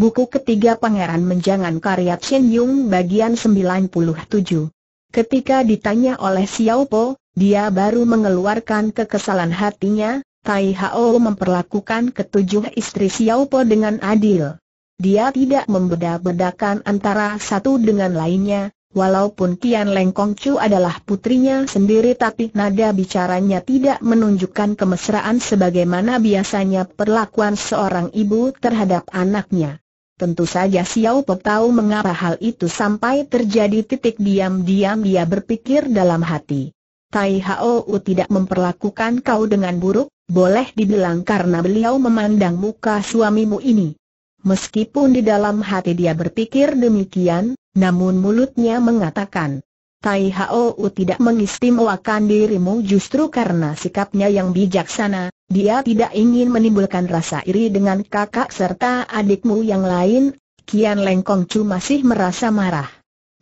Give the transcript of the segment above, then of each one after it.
Buku ketiga Pangeran Menjangan karya Chen Yung bagian 97 Ketika ditanya oleh Xiao Po, dia baru mengeluarkan kekesalan hatinya, Tai Hao memperlakukan ketujuh istri Xiao Po dengan adil. Dia tidak membeda-bedakan antara satu dengan lainnya, Walaupun Kian Leng Kong Chu adalah putrinya sendiri tapi nada bicaranya tidak menunjukkan kemesraan sebagaimana biasanya perlakuan seorang ibu terhadap anaknya. Tentu saja Xiao Po tahu mengapa hal itu sampai terjadi titik diam-diam dia berpikir dalam hati. Tai Hao tidak memperlakukan kau dengan buruk, boleh dibilang karena beliau memandang muka suamimu ini. Meskipun di dalam hati dia berpikir demikian, namun mulutnya mengatakan, Tai Hao tidak mengistimewakan dirimu justru karena sikapnya yang bijaksana, dia tidak ingin menimbulkan rasa iri dengan kakak serta adikmu yang lain, Kian Lengkong Chu masih merasa marah.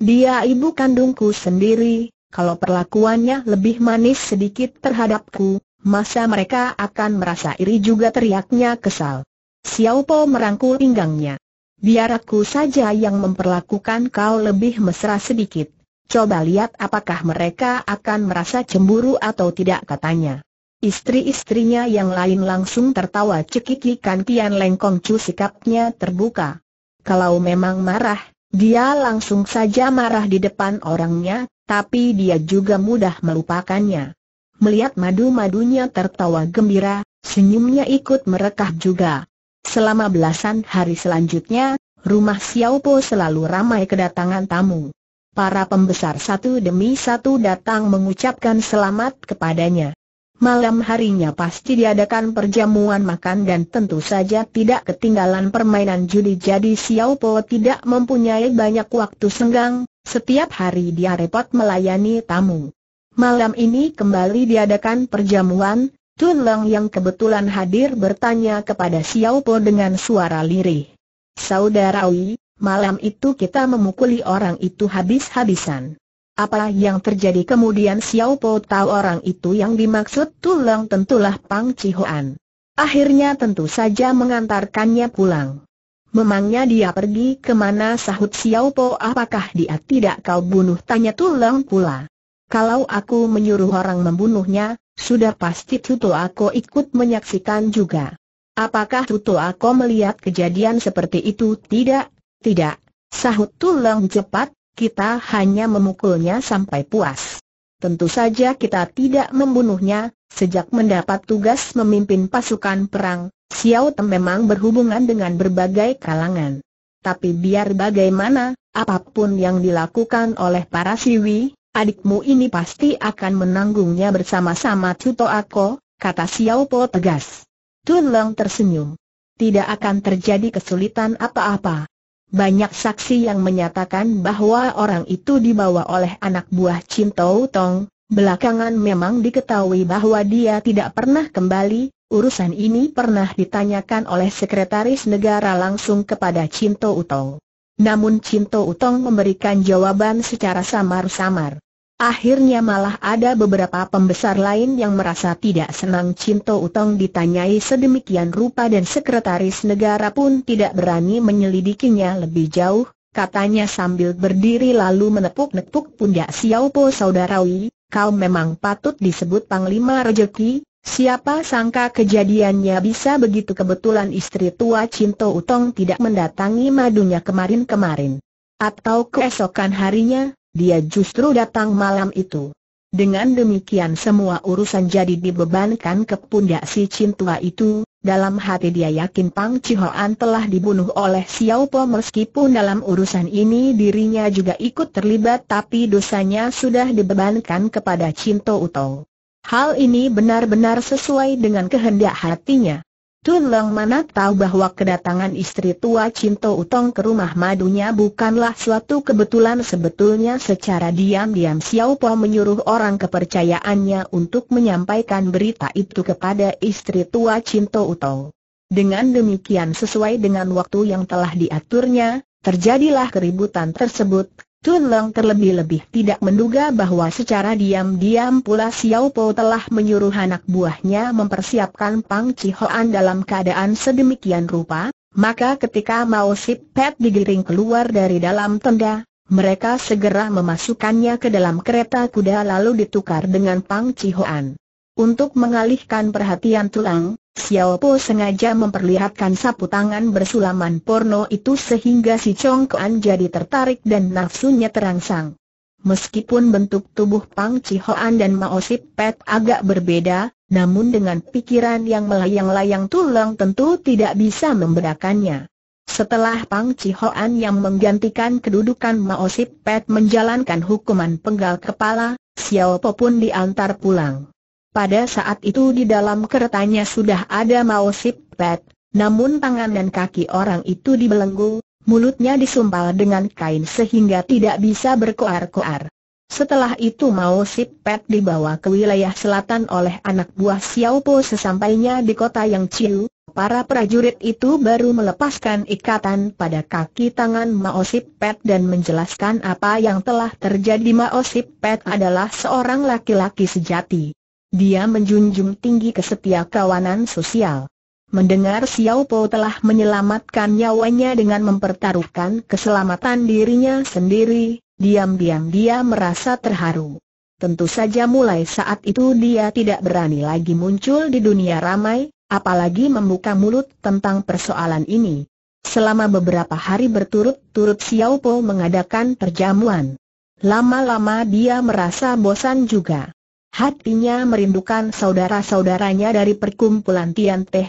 Dia ibu kandungku sendiri, kalau perlakuannya lebih manis sedikit terhadapku, masa mereka akan merasa iri juga teriaknya kesal. Xiao Po merangkul pinggangnya. Biar aku saja yang memperlakukan kau lebih mesra sedikit. Coba lihat apakah mereka akan merasa cemburu atau tidak katanya. Istri-istrinya yang lain langsung tertawa cekikikan Kian Lengkong Chu sikapnya terbuka. Kalau memang marah, dia langsung saja marah di depan orangnya, tapi dia juga mudah melupakannya. Melihat madu-madunya tertawa gembira, senyumnya ikut merekah juga. Selama belasan hari selanjutnya, rumah Xiao Po selalu ramai kedatangan tamu. Para pembesar satu demi satu datang mengucapkan selamat kepadanya. Malam harinya pasti diadakan perjamuan makan dan tentu saja tidak ketinggalan permainan judi jadi Xiao Po tidak mempunyai banyak waktu senggang, setiap hari dia repot melayani tamu. Malam ini kembali diadakan perjamuan, Tun Long yang kebetulan hadir bertanya kepada Xiao Po dengan suara lirih. Saudarawi, malam itu kita memukuli orang itu habis-habisan. Apa yang terjadi kemudian Xiao Po tahu orang itu yang dimaksud Tun Long tentulah Pang Chihoan. Akhirnya tentu saja mengantarkannya pulang. Memangnya dia pergi ke mana sahut Xiao Po apakah dia tidak kau bunuh tanya Tulang pula. Kalau aku menyuruh orang membunuhnya, sudah pasti Tuto aku ikut menyaksikan juga. Apakah Tuto aku melihat kejadian seperti itu? Tidak, tidak. Sahut tulang cepat, kita hanya memukulnya sampai puas. Tentu saja kita tidak membunuhnya, sejak mendapat tugas memimpin pasukan perang, Xiao Tem memang berhubungan dengan berbagai kalangan. Tapi biar bagaimana, apa pun yang dilakukan oleh para siwi, adikmu ini pasti akan menanggungnya bersama-sama Tuto Ako, kata Xiao Po tegas. Tun Long tersenyum. Tidak akan terjadi kesulitan apa-apa. Banyak saksi yang menyatakan bahwa orang itu dibawa oleh anak buah Cintou Tong, belakangan memang diketahui bahwa dia tidak pernah kembali, urusan ini pernah ditanyakan oleh sekretaris negara langsung kepada Cintou Tong. Namun Cintou Tong memberikan jawaban secara samar-samar. Akhirnya malah ada beberapa pembesar lain yang merasa tidak senang Cinto Utong ditanyai sedemikian rupa dan sekretaris negara pun tidak berani menyelidikinya lebih jauh, katanya sambil berdiri lalu menepuk-nepuk pundak Xiao Po saudarawi, kau memang patut disebut Panglima Rejeki, siapa sangka kejadiannya bisa begitu kebetulan istri tua Cinto Utong tidak mendatangi madunya kemarin-kemarin. Atau keesokan harinya, dia justru datang malam itu. Dengan demikian semua urusan jadi dibebankan ke pundak si Cintua itu, dalam hati dia yakin Pang Chihoan telah dibunuh oleh Xiao Po meskipun dalam urusan ini dirinya juga ikut terlibat tapi dosanya sudah dibebankan kepada Cinto Uto. Hal ini benar-benar sesuai dengan kehendak hatinya. Tun Long mana tahu bahwa kedatangan istri tua Cinto Utong ke rumah madunya bukanlah suatu kebetulan sebetulnya secara diam-diam Xiao Po menyuruh orang kepercayaannya untuk menyampaikan berita itu kepada istri tua Cinto Utong. Dengan demikian sesuai dengan waktu yang telah diaturnya, terjadilah keributan tersebut, Tun Long terlebih-lebih tidak menduga bahwa secara diam-diam pula Xiao Po telah menyuruh anak buahnya mempersiapkan Pang Chihoan dalam keadaan sedemikian rupa, Maka ketika Mao Sip Pet digiring keluar dari dalam tenda, mereka segera memasukkannya ke dalam kereta kuda lalu ditukar dengan Pang Cihoan. Untuk mengalihkan perhatian tulang, Xiao Po sengaja memperlihatkan sapu tangan bersulaman porno itu sehingga si Chong Kuan jadi tertarik dan nafsunya terangsang. Meskipun bentuk tubuh Pang Cihoan dan Mao Sip Pet agak berbeda, namun dengan pikiran yang melayang-layang tulang tentu tidak bisa membedakannya. Setelah Pang Cihoan yang menggantikan kedudukan Mao Sip Pet menjalankan hukuman penggal kepala, Xiao Po pun diantar pulang. Pada saat itu di dalam keretanya sudah ada Mao Sip Pet, namun tangan dan kaki orang itu dibelenggu, mulutnya disumpal dengan kain sehingga tidak bisa berkoar-koar. Setelah itu Mao Sip Pet dibawa ke wilayah selatan oleh anak buah Xiao Po sesampainya di kota yang Ciu, para prajurit itu baru melepaskan ikatan pada kaki tangan Mao Sip Pet dan menjelaskan apa yang telah terjadi Mao Sip Pet adalah seorang laki-laki sejati. Dia menjunjung tinggi kesetiakawanan sosial. Mendengar Xiao Po telah menyelamatkan nyawanya dengan mempertaruhkan keselamatan dirinya sendiri, Diam-diam dia merasa terharu. Tentu saja mulai saat itu dia tidak berani lagi muncul di dunia ramai, apalagi membuka mulut tentang persoalan ini. Selama beberapa hari berturut-turut Xiao Po mengadakan perjamuan. Lama-lama dia merasa bosan juga. Hatinya merindukan saudara-saudaranya dari perkumpulan Tian Teh.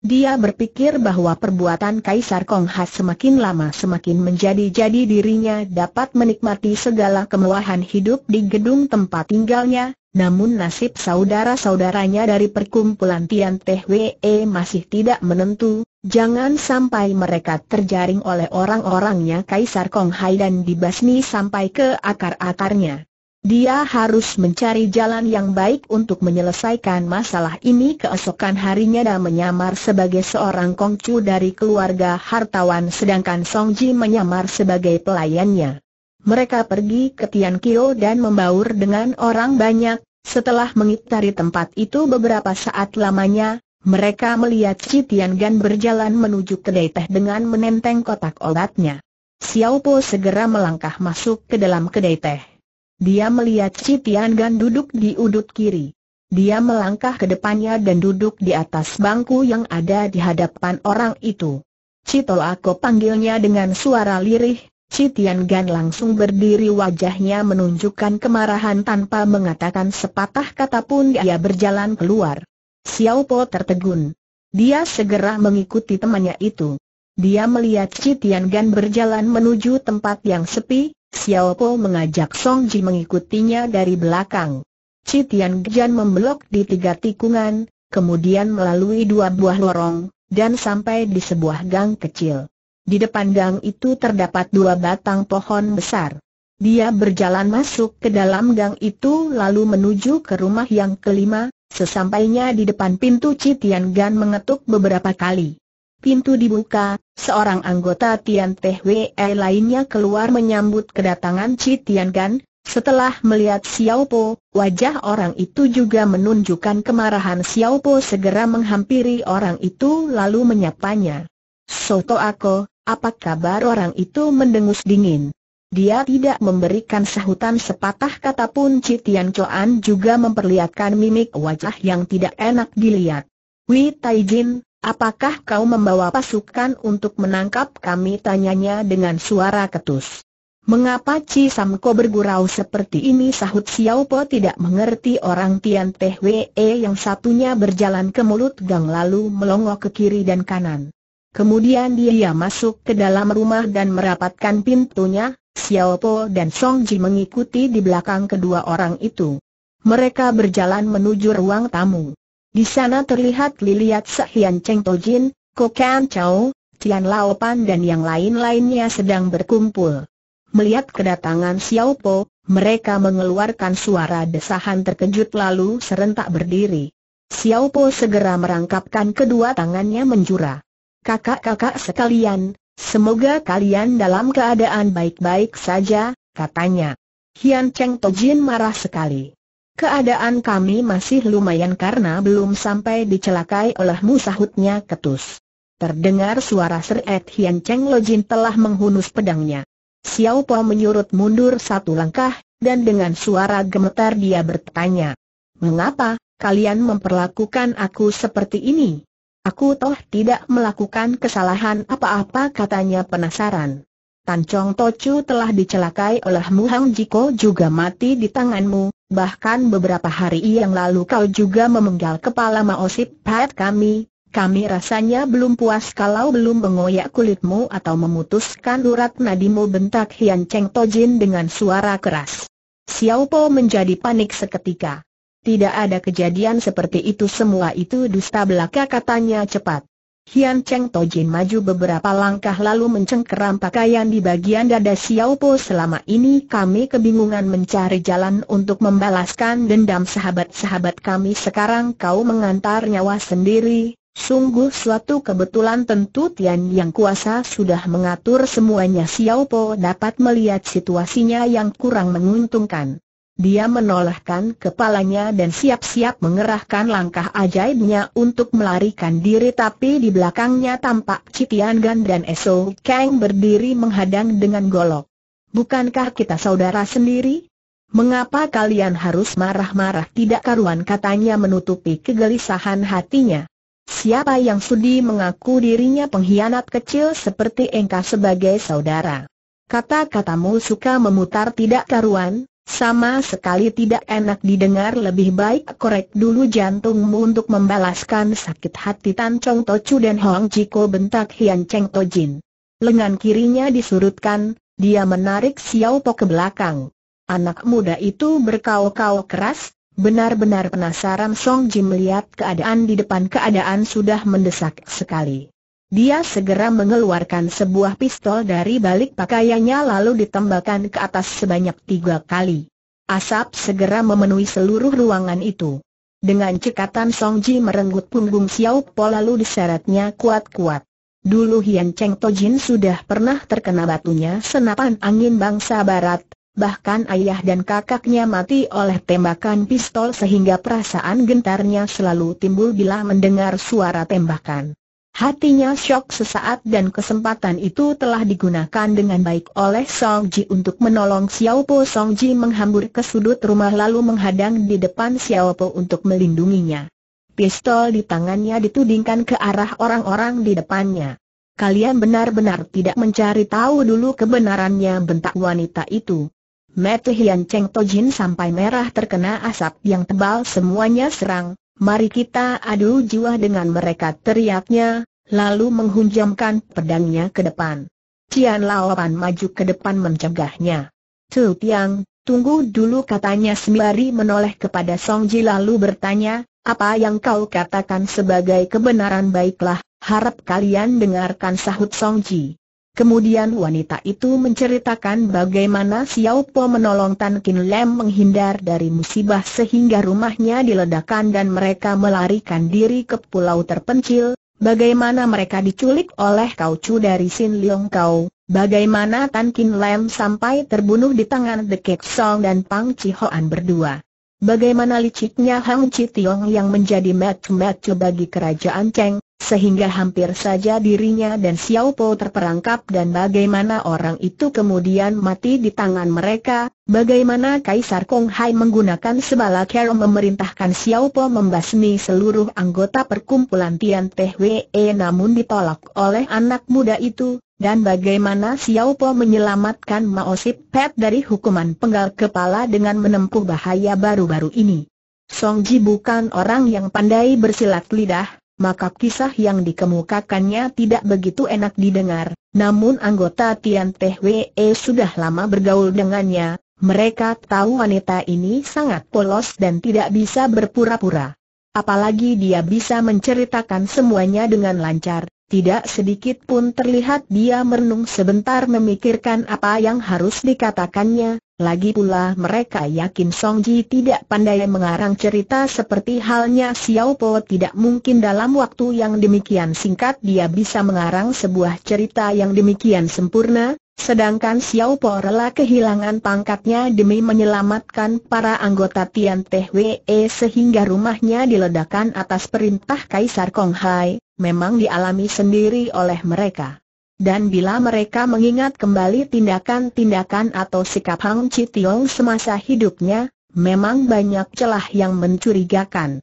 Dia berpikir bahwa perbuatan Kaisar Kong Has semakin lama semakin menjadi-jadi dirinya dapat menikmati segala kemewahan hidup di gedung tempat tinggalnya, namun nasib saudara-saudaranya dari perkumpulan Tian Teh masih tidak menentu, jangan sampai mereka terjaring oleh orang-orangnya Kaisar Kong Hai dan dibasmi sampai ke akar-akarnya. Dia harus mencari jalan yang baik untuk menyelesaikan masalah ini keesokan harinya dan menyamar sebagai seorang kongcu dari keluarga hartawan sedangkan Song Ji menyamar sebagai pelayannya. Mereka pergi ke Tian Kio dan membaur dengan orang banyak, setelah mengitari tempat itu beberapa saat lamanya, mereka melihat Ci Tian Gan berjalan menuju kedai teh dengan menenteng kotak obatnya. Xiao Po segera melangkah masuk ke dalam kedai teh. Dia melihat Ci Tiangan duduk di udut kiri. Dia melangkah ke depannya dan duduk di atas bangku yang ada di hadapan orang itu. Cito aku panggilnya dengan suara lirih, Ci Tiangan langsung berdiri wajahnya menunjukkan kemarahan tanpa mengatakan sepatah kata pun dia berjalan keluar. Xiao Po tertegun. Dia segera mengikuti temannya itu. Dia melihat Ci Tiangan berjalan menuju tempat yang sepi, Xiao Po mengajak Song Ji mengikutinya dari belakang. Ci Tian Gian membelok di tiga tikungan, kemudian melalui dua buah lorong, dan sampai di sebuah gang kecil. Di depan gang itu terdapat dua batang pohon besar. Dia berjalan masuk ke dalam gang itu lalu menuju ke rumah yang kelima, sesampainya di depan pintu Ci Tian Gan mengetuk beberapa kali. Pintu dibuka, seorang anggota Tian Teh Wei lainnya keluar menyambut kedatangan Ci Tian Gan. Setelah melihat Xiao Po, wajah orang itu juga menunjukkan kemarahan Xiao Po segera menghampiri orang itu lalu menyapanya. Soto aku, apa kabar orang itu mendengus dingin. Dia tidak memberikan sahutan sepatah kata pun Ci Tian Choan juga memperlihatkan mimik wajah yang tidak enak dilihat. Wei Taijin, Apakah kau membawa pasukan untuk menangkap kami? Tanyanya dengan suara ketus. Mengapa Ci Samko bergurau seperti ini? Sahut Xiao Po tidak mengerti orang Tian Teh Wee yang satunya berjalan ke mulut gang lalu melongo ke kiri dan kanan. Kemudian dia masuk ke dalam rumah dan merapatkan pintunya, Xiao Po dan Song Ji mengikuti di belakang kedua orang itu. Mereka berjalan menuju ruang tamu. Di sana terlihat Liliat Sehian Cheng Tojin, Ko Kan Chow, Tian Lao Pan dan yang lain-lainnya sedang berkumpul. Melihat kedatangan Xiao Po, mereka mengeluarkan suara desahan terkejut lalu serentak berdiri. Xiao Po segera merangkapkan kedua tangannya menjura. Kakak-kakak sekalian, semoga kalian dalam keadaan baik-baik saja, katanya. Hian Cheng Tojin marah sekali. Keadaan kami masih lumayan karena belum sampai dicelakai olehmu sahutnya ketus. terdengar suara seret Hian Cheng Lojin telah menghunus pedangnya. Xiao Po menyurut mundur satu langkah, dan dengan suara gemetar dia bertanya. Mengapa, kalian memperlakukan aku seperti ini? Aku toh tidak melakukan kesalahan apa-apa katanya penasaran. Tan Chong Tochu telah dicelakai oleh Mu Hang Jiko juga mati di tanganmu, bahkan beberapa hari yang lalu kau juga memenggal kepala Maosip Pat kami, kami rasanya belum puas kalau belum mengoyak kulitmu atau memutuskan urat nadimu bentak Hian Cheng Tojin dengan suara keras. Xiao Po menjadi panik seketika. Tidak ada kejadian seperti itu semua itu dusta belaka katanya cepat. Hian Cheng Tojin maju beberapa langkah lalu mencengkeram pakaian di bagian dada Xiao Po selama ini kami kebingungan mencari jalan untuk membalaskan dendam sahabat-sahabat kami. Sekarang kau mengantar nyawa sendiri, sungguh suatu kebetulan tentu Tian yang kuasa sudah mengatur semuanya. Xiao Po dapat melihat situasinya yang kurang menguntungkan. Dia menolehkan kepalanya dan siap-siap mengerahkan langkah ajaibnya untuk melarikan diri tapi di belakangnya tampak Citian Gan dan Eso Kang berdiri menghadang dengan golok. Bukankah kita saudara sendiri? Mengapa kalian harus marah-marah tidak karuan katanya menutupi kegelisahan hatinya? Siapa yang sudi mengaku dirinya pengkhianat kecil seperti engkau sebagai saudara? Kata-katamu suka memutar tidak karuan, sama sekali tidak enak didengar lebih baik korek dulu jantungmu untuk membalaskan sakit hati Tan Chong Tochu dan Hong Jiko bentak Hian Cheng Tojin. Lengan kirinya disurutkan, dia menarik Xiao Po ke belakang. Anak muda itu berkau-kau keras, benar-benar penasaran Song Ji melihat keadaan di depan keadaan sudah mendesak sekali. Dia segera mengeluarkan sebuah pistol dari balik pakaiannya lalu ditembakkan ke atas sebanyak tiga kali. Asap segera memenuhi seluruh ruangan itu. Dengan cekatan Song Ji merenggut punggung Xiao Po lalu diseretnya kuat-kuat. Dulu Hian Cheng Tojin sudah pernah terkena batunya senapan angin bangsa barat, bahkan ayah dan kakaknya mati oleh tembakan pistol sehingga perasaan gentarnya selalu timbul bila mendengar suara tembakan. Hatinya syok sesaat dan kesempatan itu telah digunakan dengan baik oleh Song Ji untuk menolong Xiao Po. Song Ji menghambur ke sudut rumah lalu menghadang di depan Xiao Po untuk melindunginya. Pistol di tangannya ditudingkan ke arah orang-orang di depannya. Kalian benar-benar tidak mencari tahu dulu kebenarannya bentak wanita itu. Mete Hian Cheng Tojin sampai merah terkena asap yang tebal semuanya serang, Mari kita adu jiwa dengan mereka teriaknya, lalu menghunjamkan pedangnya ke depan. Cian Laopan maju ke depan mencegahnya. Tu Tiang, tunggu dulu katanya sembari menoleh kepada Song Ji lalu bertanya, apa yang kau katakan sebagai kebenaran baiklah, harap kalian dengarkan sahut Song Ji. Kemudian wanita itu menceritakan bagaimana Xiao Po menolong Tan Kin Lem menghindar dari musibah sehingga rumahnya diledakkan dan mereka melarikan diri ke pulau terpencil, bagaimana mereka diculik oleh Kau Chu dari Sin Leong Kau, bagaimana Tan Kin Lem sampai terbunuh di tangan The Kek Song dan Pang Chi Hoan berdua. Bagaimana liciknya Hang Chi Tiong yang menjadi match-match bagi kerajaan Cheng, sehingga hampir saja dirinya dan Xiao Po terperangkap dan bagaimana orang itu kemudian mati di tangan mereka, bagaimana Kaisar Kong Hai menggunakan sebala cara memerintahkan Xiao Po membasmi seluruh anggota perkumpulan Tian Teh Wee namun ditolak oleh anak muda itu, dan bagaimana Xiao Po menyelamatkan Mao Sip Pet dari hukuman penggal kepala dengan menempuh bahaya baru-baru ini. Song Ji bukan orang yang pandai bersilat lidah, maka kisah yang dikemukakannya tidak begitu enak didengar, namun anggota Tian Teh Wee sudah lama bergaul dengannya, mereka tahu wanita ini sangat polos dan tidak bisa berpura-pura. Apalagi dia bisa menceritakan semuanya dengan lancar, tidak sedikit pun terlihat dia merenung sebentar memikirkan apa yang harus dikatakannya, lagi pula mereka yakin Song Ji tidak pandai mengarang cerita seperti halnya Xiao Po. Tidak mungkin dalam waktu yang demikian singkat dia bisa mengarang sebuah cerita yang demikian sempurna, Sedangkan Xiao Po rela kehilangan pangkatnya demi menyelamatkan para anggota Tian Teh Wei sehingga rumahnya diledakkan atas perintah Kaisar Kong Hai, memang dialami sendiri oleh mereka. Dan bila mereka mengingat kembali tindakan-tindakan atau sikap Hang Chi Tiong semasa hidupnya, memang banyak celah yang mencurigakan.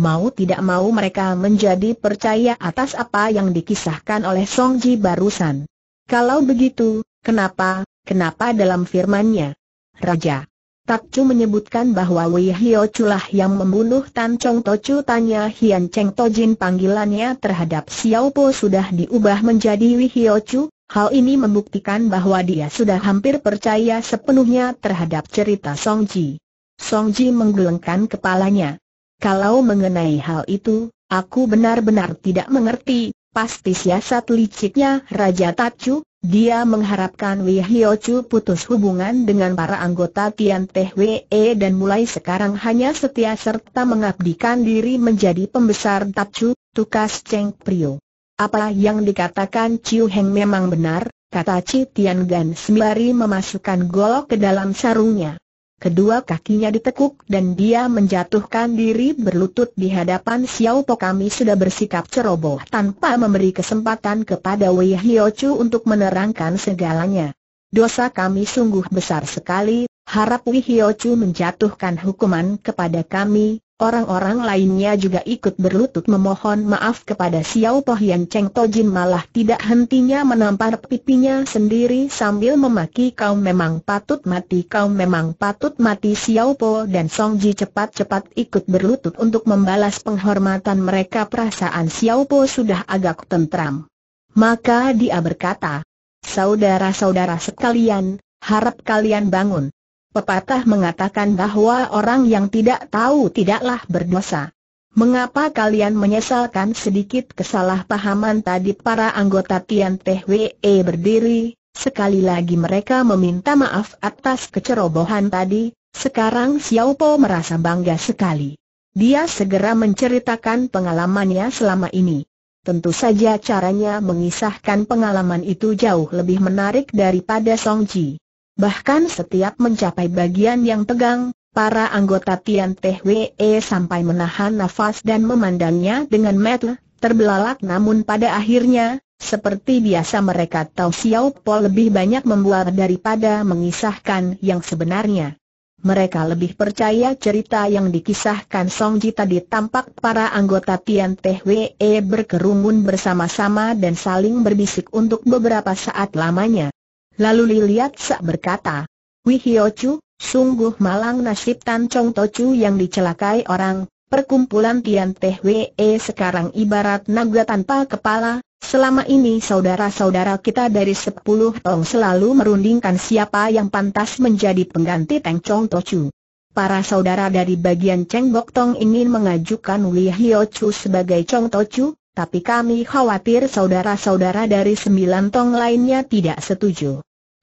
Mau tidak mau mereka menjadi percaya atas apa yang dikisahkan oleh Song Ji barusan. Kalau begitu, Kenapa, kenapa dalam firmannya? Raja. Tak Chu menyebutkan bahwa Wei Hio Chu lah yang membunuh Tan Chong Chu tanya Hian Cheng Tojin panggilannya terhadap Xiao Po sudah diubah menjadi Wei Hio Chu, hal ini membuktikan bahwa dia sudah hampir percaya sepenuhnya terhadap cerita Song Ji. Song Ji menggelengkan kepalanya. Kalau mengenai hal itu, aku benar-benar tidak mengerti, pasti siasat liciknya Raja Tacu, dia mengharapkan Wei Hio Chu putus hubungan dengan para anggota Tian Teh Wei dan mulai sekarang hanya setia serta mengabdikan diri menjadi pembesar Tacu, tukas Cheng Prio. Apa yang dikatakan Chiu Heng memang benar, kata Chi Tian Gan sembari memasukkan golok ke dalam sarungnya. Kedua kakinya ditekuk dan dia menjatuhkan diri berlutut di hadapan Xiao Po kami sudah bersikap ceroboh tanpa memberi kesempatan kepada Wei Chu untuk menerangkan segalanya. Dosa kami sungguh besar sekali, harap Wei Chu menjatuhkan hukuman kepada kami, Orang-orang lainnya juga ikut berlutut memohon maaf kepada Xiao Po Hian Cheng Tojin malah tidak hentinya menampar pipinya sendiri sambil memaki kau memang patut mati kau memang patut mati Xiao Po dan Song Ji cepat-cepat ikut berlutut untuk membalas penghormatan mereka perasaan Xiao Po sudah agak tentram. Maka dia berkata, Saudara-saudara sekalian, harap kalian bangun. Pepatah mengatakan bahwa orang yang tidak tahu tidaklah berdosa. Mengapa kalian menyesalkan sedikit kesalahpahaman tadi para anggota Tian Teh Wei berdiri, sekali lagi mereka meminta maaf atas kecerobohan tadi, sekarang Xiao Po merasa bangga sekali. Dia segera menceritakan pengalamannya selama ini. Tentu saja caranya mengisahkan pengalaman itu jauh lebih menarik daripada Song Ji. Bahkan setiap mencapai bagian yang tegang, para anggota Tian Teh Wee sampai menahan nafas dan memandangnya dengan mata terbelalak namun pada akhirnya, seperti biasa mereka tahu Xiao Po lebih banyak membuat daripada mengisahkan yang sebenarnya. Mereka lebih percaya cerita yang dikisahkan Song Ji tadi tampak para anggota Tian Teh Wee berkerumun bersama-sama dan saling berbisik untuk beberapa saat lamanya. Lalu Liliat Sak berkata, Wih Chu, sungguh malang nasib Tan Chong Tochu yang dicelakai orang, perkumpulan Tian Teh Wee sekarang ibarat naga tanpa kepala, selama ini saudara-saudara kita dari sepuluh tong selalu merundingkan siapa yang pantas menjadi pengganti Teng Chong Tochu. Para saudara dari bagian Cheng Bok Tong ingin mengajukan Wei Hio Chu sebagai Chong Tochu, tapi kami khawatir saudara-saudara dari sembilan tong lainnya tidak setuju.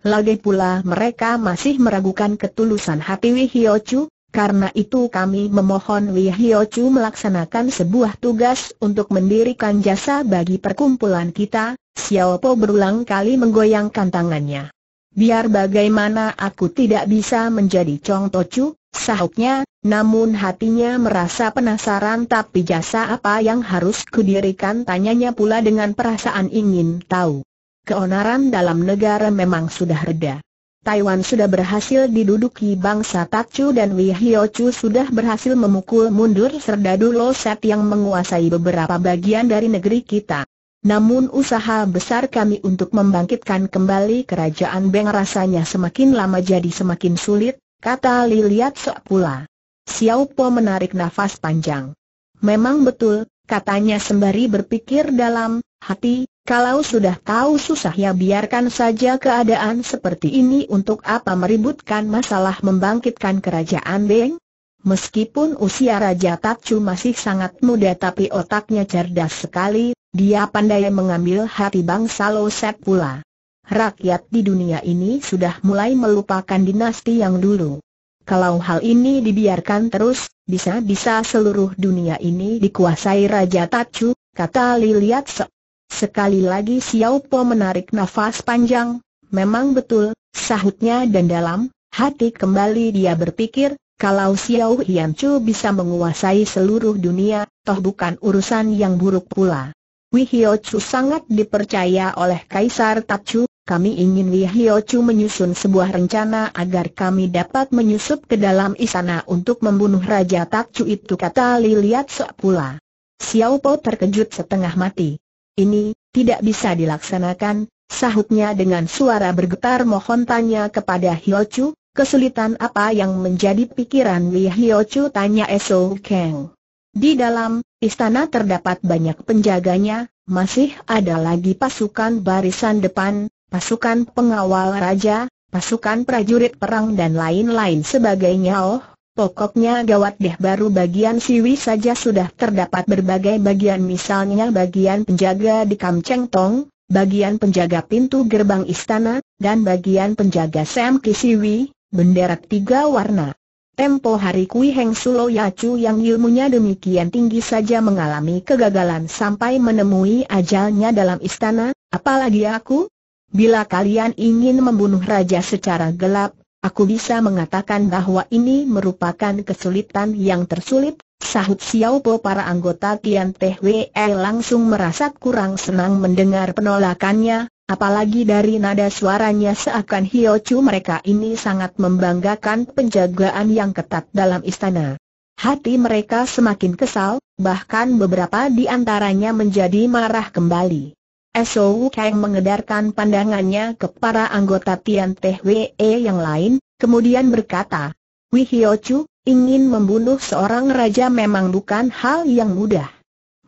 Lagi pula mereka masih meragukan ketulusan hati Wei Chu, karena itu kami memohon Wei Chu melaksanakan sebuah tugas untuk mendirikan jasa bagi perkumpulan kita, Xiao Po berulang kali menggoyangkan tangannya. Biar bagaimana aku tidak bisa menjadi Chong Tochu, sahutnya, namun hatinya merasa penasaran tapi jasa apa yang harus kudirikan tanyanya pula dengan perasaan ingin tahu keonaran dalam negara memang sudah reda. Taiwan sudah berhasil diduduki bangsa Tatchu dan Wei Chu sudah berhasil memukul mundur serdadu Loset yang menguasai beberapa bagian dari negeri kita. Namun usaha besar kami untuk membangkitkan kembali kerajaan Beng rasanya semakin lama jadi semakin sulit, kata Liliat Sok pula. Xiao Po menarik nafas panjang. Memang betul, katanya sembari berpikir dalam hati, kalau sudah tahu susah ya biarkan saja keadaan seperti ini untuk apa meributkan masalah membangkitkan kerajaan Beng? Meskipun usia Raja Tatsu masih sangat muda tapi otaknya cerdas sekali, dia pandai mengambil hati bangsa Loset pula. Rakyat di dunia ini sudah mulai melupakan dinasti yang dulu. Kalau hal ini dibiarkan terus, bisa-bisa seluruh dunia ini dikuasai Raja Tatsu, kata Liliat. Sekali lagi Xiao Po menarik nafas panjang, memang betul, sahutnya dan dalam, hati kembali dia berpikir, kalau Xiao Hian Chu bisa menguasai seluruh dunia, toh bukan urusan yang buruk pula. Wi Hio Chu sangat dipercaya oleh Kaisar Tatchu, kami ingin Wi Hio Chu menyusun sebuah rencana agar kami dapat menyusup ke dalam istana untuk membunuh Raja Tatchu itu kata Liliat Sok pula. Xiao Po terkejut setengah mati. Ini, tidak bisa dilaksanakan, Sahutnya dengan suara bergetar mohon tanya kepada Hiochu, kesulitan apa yang menjadi pikiran Li Hiochu tanya Eso Kang. Di dalam istana terdapat banyak penjaganya, masih ada lagi pasukan barisan depan, pasukan pengawal raja, pasukan prajurit perang dan lain-lain sebagainya oh, pokoknya gawat deh baru bagian siwi saja sudah terdapat berbagai bagian misalnya bagian penjaga di Kamceng Tong, bagian penjaga pintu gerbang istana, dan bagian penjaga Sam Kisiwi, bendera tiga warna. Tempo hari Kui Heng Sulo Yacu yang ilmunya demikian tinggi saja mengalami kegagalan sampai menemui ajalnya dalam istana, apalagi aku? Bila kalian ingin membunuh raja secara gelap, aku bisa mengatakan bahwa ini merupakan kesulitan yang tersulit, Sahut Xiao Po para anggota Tian Teh Wei langsung merasa kurang senang mendengar penolakannya, apalagi dari nada suaranya seakan Hio Chu mereka ini sangat membanggakan penjagaan yang ketat dalam istana. Hati mereka semakin kesal, bahkan beberapa di antaranya menjadi marah kembali. Esou Kang mengedarkan pandangannya ke para anggota Tian Teh Wei yang lain, kemudian berkata, Wi Hio Chu, Ingin membunuh seorang raja memang bukan hal yang mudah.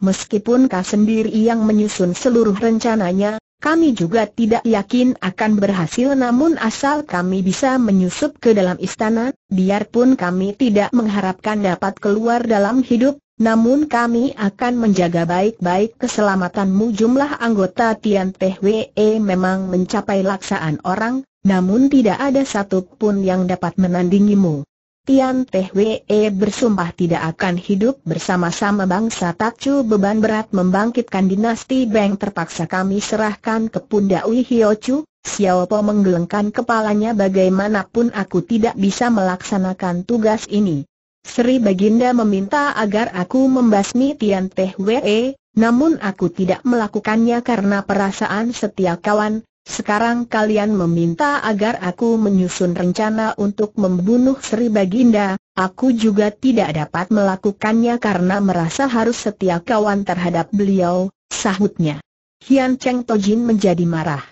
Meskipun kau sendiri yang menyusun seluruh rencananya, kami juga tidak yakin akan berhasil namun asal kami bisa menyusup ke dalam istana, biarpun kami tidak mengharapkan dapat keluar dalam hidup, namun kami akan menjaga baik-baik keselamatanmu jumlah anggota Tian Wee memang mencapai laksaan orang, namun tidak ada satu pun yang dapat menandingimu. Tian Wee bersumpah tidak akan hidup bersama-sama bangsa Takcu beban berat membangkitkan dinasti Beng terpaksa kami serahkan ke pundak Wi Hiochu, Xiao Po menggelengkan kepalanya bagaimanapun aku tidak bisa melaksanakan tugas ini. Sri Baginda meminta agar aku membasmi Tian Teh Wee, namun aku tidak melakukannya karena perasaan setia kawan, sekarang kalian meminta agar aku menyusun rencana untuk membunuh Sri Baginda, aku juga tidak dapat melakukannya karena merasa harus setia kawan terhadap beliau, sahutnya. Hian Cheng Tojin menjadi marah.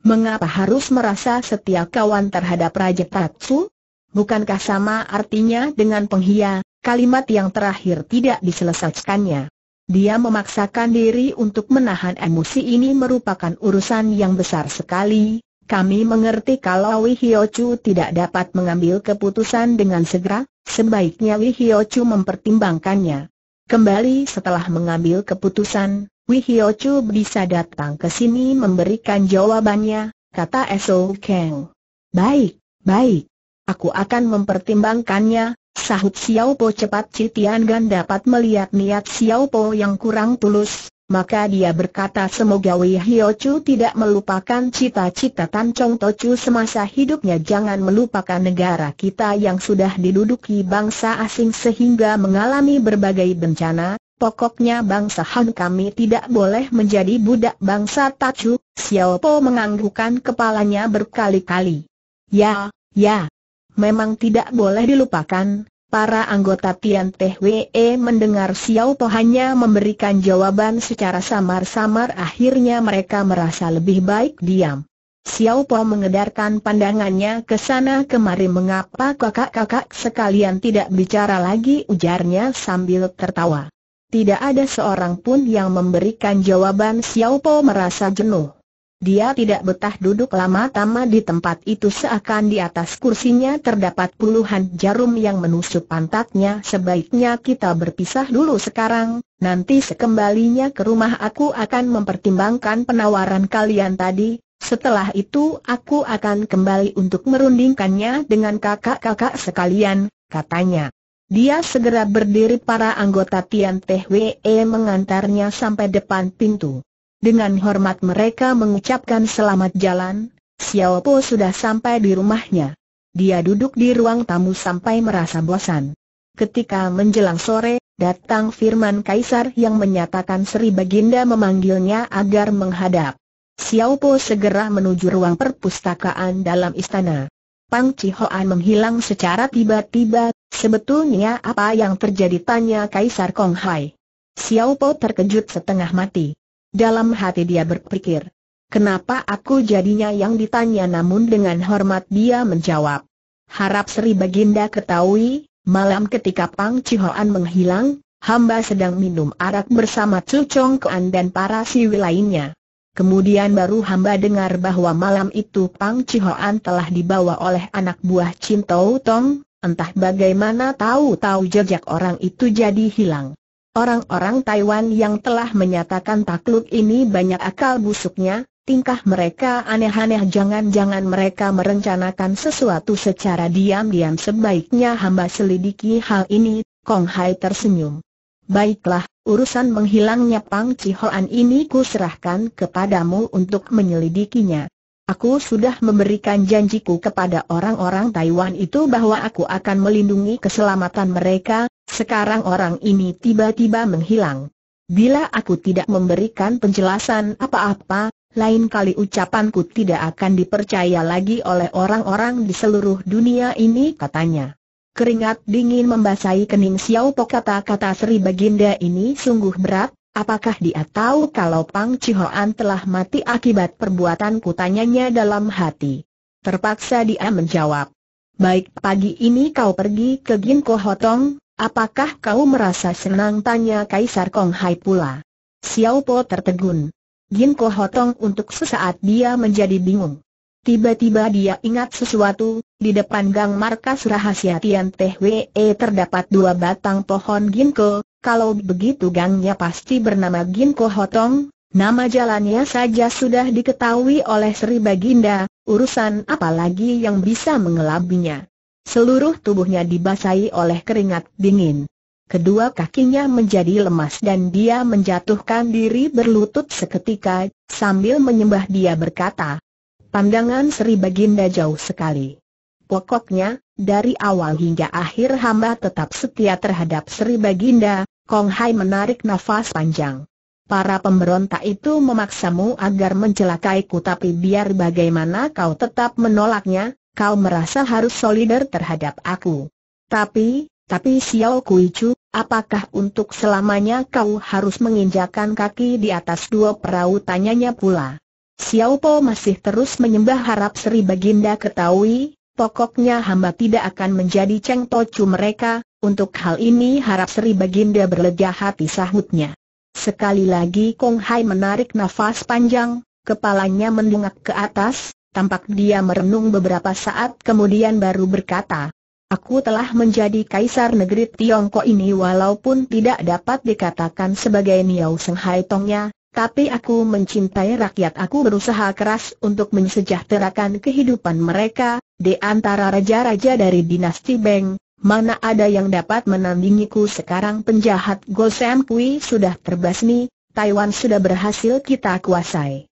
Mengapa harus merasa setia kawan terhadap Raja Tatsu? Bukankah sama artinya dengan penghia, kalimat yang terakhir tidak diselesaikannya? Dia memaksakan diri untuk menahan emosi ini merupakan urusan yang besar sekali. Kami mengerti kalau Wi Hiochu tidak dapat mengambil keputusan dengan segera, sebaiknya Wi Hiochu mempertimbangkannya. Kembali setelah mengambil keputusan, Wi Hiochu bisa datang ke sini memberikan jawabannya, kata Esou Kang. Baik, baik. Aku akan mempertimbangkannya, Sahut Xiao Po cepat Citian Gan dapat melihat niat Xiao Po yang kurang tulus, maka dia berkata semoga Wei Hio Chu tidak melupakan cita-cita Tan Chong Tochu semasa hidupnya. Jangan melupakan negara kita yang sudah diduduki bangsa asing sehingga mengalami berbagai bencana, pokoknya bangsa Han kami tidak boleh menjadi budak bangsa Tachu, Xiao Po menganggukkan kepalanya berkali-kali. Ya, ya, memang tidak boleh dilupakan. Para anggota Tian Teh Wee mendengar Xiao Po hanya memberikan jawaban secara samar-samar akhirnya mereka merasa lebih baik diam. Xiao Po mengedarkan pandangannya ke sana kemari mengapa kakak-kakak sekalian tidak bicara lagi ujarnya sambil tertawa. Tidak ada seorang pun yang memberikan jawaban Xiao Po merasa jenuh. Dia tidak betah duduk lama-lama di tempat itu seakan di atas kursinya terdapat puluhan jarum yang menusuk pantatnya sebaiknya kita berpisah dulu sekarang, nanti sekembalinya ke rumah aku akan mempertimbangkan penawaran kalian tadi, setelah itu aku akan kembali untuk merundingkannya dengan kakak-kakak sekalian, katanya. Dia segera berdiri para anggota Tian Teh Wee mengantarnya sampai depan pintu. Dengan hormat mereka mengucapkan selamat jalan, Xiao Po sudah sampai di rumahnya. Dia duduk di ruang tamu sampai merasa bosan. Ketika menjelang sore, datang firman Kaisar yang menyatakan Sri Baginda memanggilnya agar menghadap. Xiao Po segera menuju ruang perpustakaan dalam istana. Pang Chihoan menghilang secara tiba-tiba, sebetulnya apa yang terjadi tanya Kaisar Kong Hai. Xiao Po terkejut setengah mati. Dalam hati dia berpikir, kenapa aku jadinya yang ditanya namun dengan hormat dia menjawab. Harap Sri Baginda ketahui, malam ketika Pang Chihoan menghilang, hamba sedang minum arak bersama Chu Chong Kuan dan para siwi lainnya. Kemudian baru hamba dengar bahwa malam itu Pang Chihoan telah dibawa oleh anak buah Chin Tou Tong, entah bagaimana tahu-tahu jejak orang itu jadi hilang. Orang-orang Taiwan yang telah menyatakan takluk ini banyak akal busuknya, tingkah mereka aneh-aneh jangan-jangan mereka merencanakan sesuatu secara diam-diam sebaiknya hamba selidiki hal ini, Kong Hai tersenyum. Baiklah, urusan menghilangnya Pang Chihoan ini ku serahkan kepadamu untuk menyelidikinya. Aku sudah memberikan janjiku kepada orang-orang Taiwan itu bahwa aku akan melindungi keselamatan mereka, sekarang orang ini tiba-tiba menghilang. Bila aku tidak memberikan penjelasan apa-apa, lain kali ucapanku tidak akan dipercaya lagi oleh orang-orang di seluruh dunia ini katanya. Keringat dingin membasahi kening Xiao Po kata-kata Sri Baginda ini sungguh berat, apakah dia tahu kalau Pang Chihoan telah mati akibat perbuatan kutanyanya dalam hati. Terpaksa dia menjawab. Baik pagi ini kau pergi ke Ginko Hotong, apakah kau merasa senang tanya Kaisar Kong Hai pula. Xiao Po tertegun. Ginko Hotong untuk sesaat dia menjadi bingung. Tiba-tiba dia ingat sesuatu, di depan gang markas rahasia Tian Teh Wee terdapat dua batang pohon ginkgo, kalau begitu gangnya pasti bernama Ginkgo Hotong, nama jalannya saja sudah diketahui oleh Sri Baginda, urusan apa lagi yang bisa mengelabinya. Seluruh tubuhnya dibasahi oleh keringat dingin. Kedua kakinya menjadi lemas dan dia menjatuhkan diri berlutut seketika, sambil menyembah dia berkata, Pandangan Sri Baginda jauh sekali. Pokoknya, dari awal hingga akhir hamba tetap setia terhadap Sri Baginda, Kong Hai menarik nafas panjang. Para pemberontak itu memaksamu agar mencelakaiku tapi biar bagaimana kau tetap menolaknya, kau merasa harus solider terhadap aku. Tapi, tapi Xiao Kuichu, apakah untuk selamanya kau harus menginjakan kaki di atas dua perahu tanyanya pula. Xiao Po masih terus menyembah harap Sri Baginda ketahui, pokoknya hamba tidak akan menjadi ceng tocu mereka, untuk hal ini harap Sri Baginda berlega hati sahutnya. Sekali lagi Kong Hai menarik nafas panjang, kepalanya mendungak ke atas, tampak dia merenung beberapa saat kemudian baru berkata, Aku telah menjadi kaisar negeri Tiongkok ini walaupun tidak dapat dikatakan sebagai Niao Seng Hai Tongnya, tapi aku mencintai rakyat aku berusaha keras untuk mensejahterakan kehidupan mereka, di antara raja-raja dari dinasti Beng, mana ada yang dapat menandingiku sekarang penjahat Gosem Kui sudah terbasmi, Taiwan sudah berhasil kita kuasai.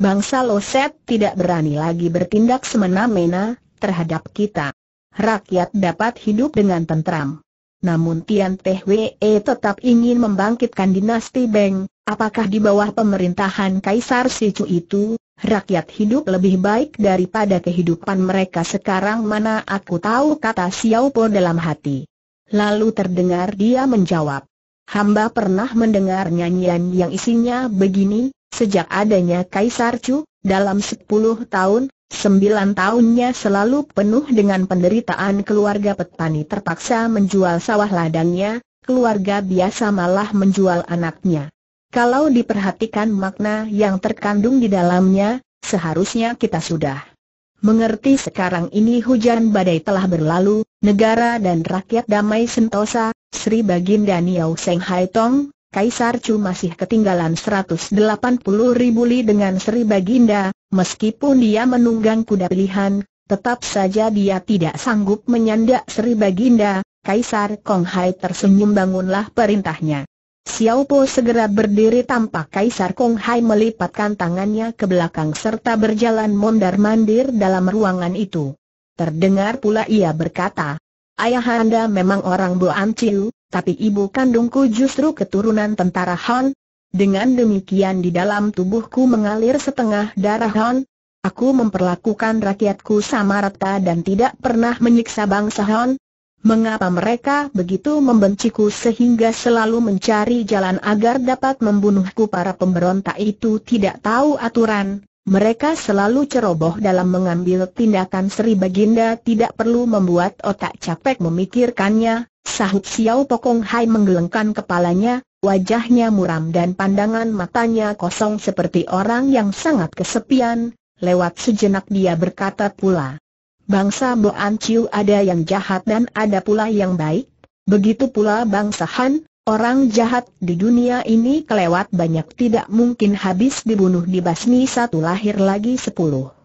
Bangsa Loset tidak berani lagi bertindak semena-mena terhadap kita. Rakyat dapat hidup dengan tentram. Namun Tian Teh Wee tetap ingin membangkitkan dinasti Beng, Apakah di bawah pemerintahan Kaisar Sicu itu, rakyat hidup lebih baik daripada kehidupan mereka sekarang mana aku tahu kata Xiao Po dalam hati. Lalu terdengar dia menjawab. Hamba pernah mendengar nyanyian yang isinya begini, sejak adanya Kaisar Chu, dalam sepuluh tahun, sembilan tahunnya selalu penuh dengan penderitaan keluarga petani terpaksa menjual sawah ladangnya, keluarga biasa malah menjual anaknya. Kalau diperhatikan makna yang terkandung di dalamnya, seharusnya kita sudah mengerti sekarang ini hujan badai telah berlalu, negara dan rakyat damai sentosa, Sri Baginda Niao Seng Hai Tong, Kaisar Chu masih ketinggalan 180 ribu li dengan Sri Baginda, meskipun dia menunggang kuda pilihan, tetap saja dia tidak sanggup menyandak Sri Baginda, Kaisar Kong Hai tersenyum bangunlah perintahnya. Xiao Po segera berdiri tampak Kaisar Kong Hai melipatkan tangannya ke belakang serta berjalan mondar-mandir dalam ruangan itu. Terdengar pula ia berkata, Ayah anda memang orang Boan Chiu, tapi ibu kandungku justru keturunan tentara Han. Dengan demikian di dalam tubuhku mengalir setengah darah Han. Aku memperlakukan rakyatku sama rata dan tidak pernah menyiksa bangsa Han. Mengapa mereka begitu membenciku sehingga selalu mencari jalan agar dapat membunuhku para pemberontak itu tidak tahu aturan, mereka selalu ceroboh dalam mengambil tindakan Sri Baginda tidak perlu membuat otak capek memikirkannya, sahut Xiao Pokong Hai menggelengkan kepalanya, wajahnya muram dan pandangan matanya kosong seperti orang yang sangat kesepian, lewat sejenak dia berkata pula. Bangsa Boan Chiu ada yang jahat dan ada pula yang baik, begitu pula bangsa Han, orang jahat di dunia ini kelewat banyak tidak mungkin habis dibunuh di basmi satu lahir lagi sepuluh.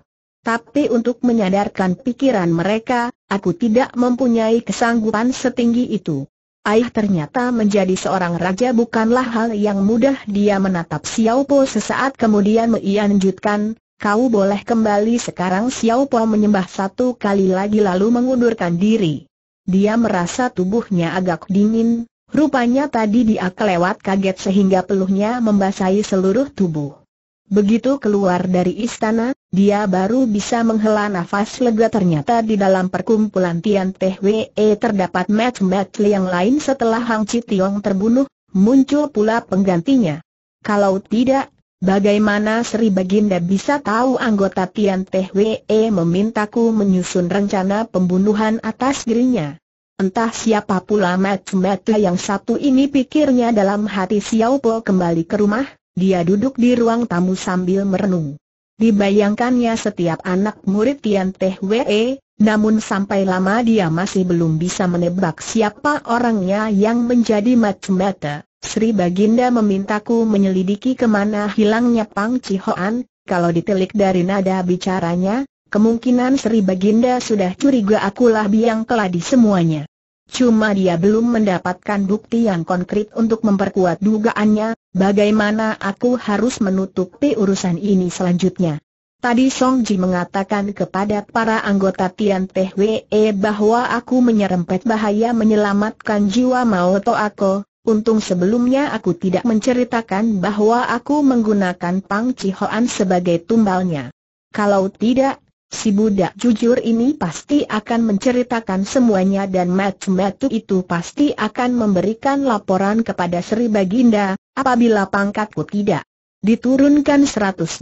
Tapi untuk menyadarkan pikiran mereka, aku tidak mempunyai kesanggupan setinggi itu. Ayah ternyata menjadi seorang raja bukanlah hal yang mudah dia menatap Xiao Po sesaat kemudian menyanjutkan, Kau boleh kembali sekarang Xiao Po menyembah satu kali lagi lalu mengundurkan diri. Dia merasa tubuhnya agak dingin, rupanya tadi dia kelewat kaget sehingga peluhnya membasahi seluruh tubuh. Begitu keluar dari istana, dia baru bisa menghela nafas lega ternyata di dalam perkumpulan Tian Teh Wee terdapat match-match yang lain setelah Hang Chi Tiong terbunuh, muncul pula penggantinya. Kalau tidak, Bagaimana Sri Baginda bisa tahu anggota Tian Teh Wee memintaku menyusun rencana pembunuhan atas dirinya? Entah siapa pula mata-mata yang satu ini pikirnya dalam hati Xiao Po kembali ke rumah, dia duduk di ruang tamu sambil merenung. Dibayangkannya setiap anak murid Tian Teh Wee, namun sampai lama dia masih belum bisa menebak siapa orangnya yang menjadi mata-mata. Sri Baginda memintaku menyelidiki ke mana hilangnya Pang Cihoan, kalau ditelik dari nada bicaranya, kemungkinan Sri Baginda sudah curiga akulah biang keladi semuanya. Cuma dia belum mendapatkan bukti yang konkret untuk memperkuat dugaannya, bagaimana aku harus menutupi urusan ini selanjutnya. Tadi Song Ji mengatakan kepada para anggota Tian Teh Wee bahwa aku menyerempet bahaya menyelamatkan jiwa Mao To aku, Untung sebelumnya aku tidak menceritakan bahwa aku menggunakan Pang Cihoan sebagai tumbalnya. Kalau tidak, si budak jujur ini pasti akan menceritakan semuanya dan matu-matu itu pasti akan memberikan laporan kepada Sri Baginda, apabila pangkatku tidak diturunkan 180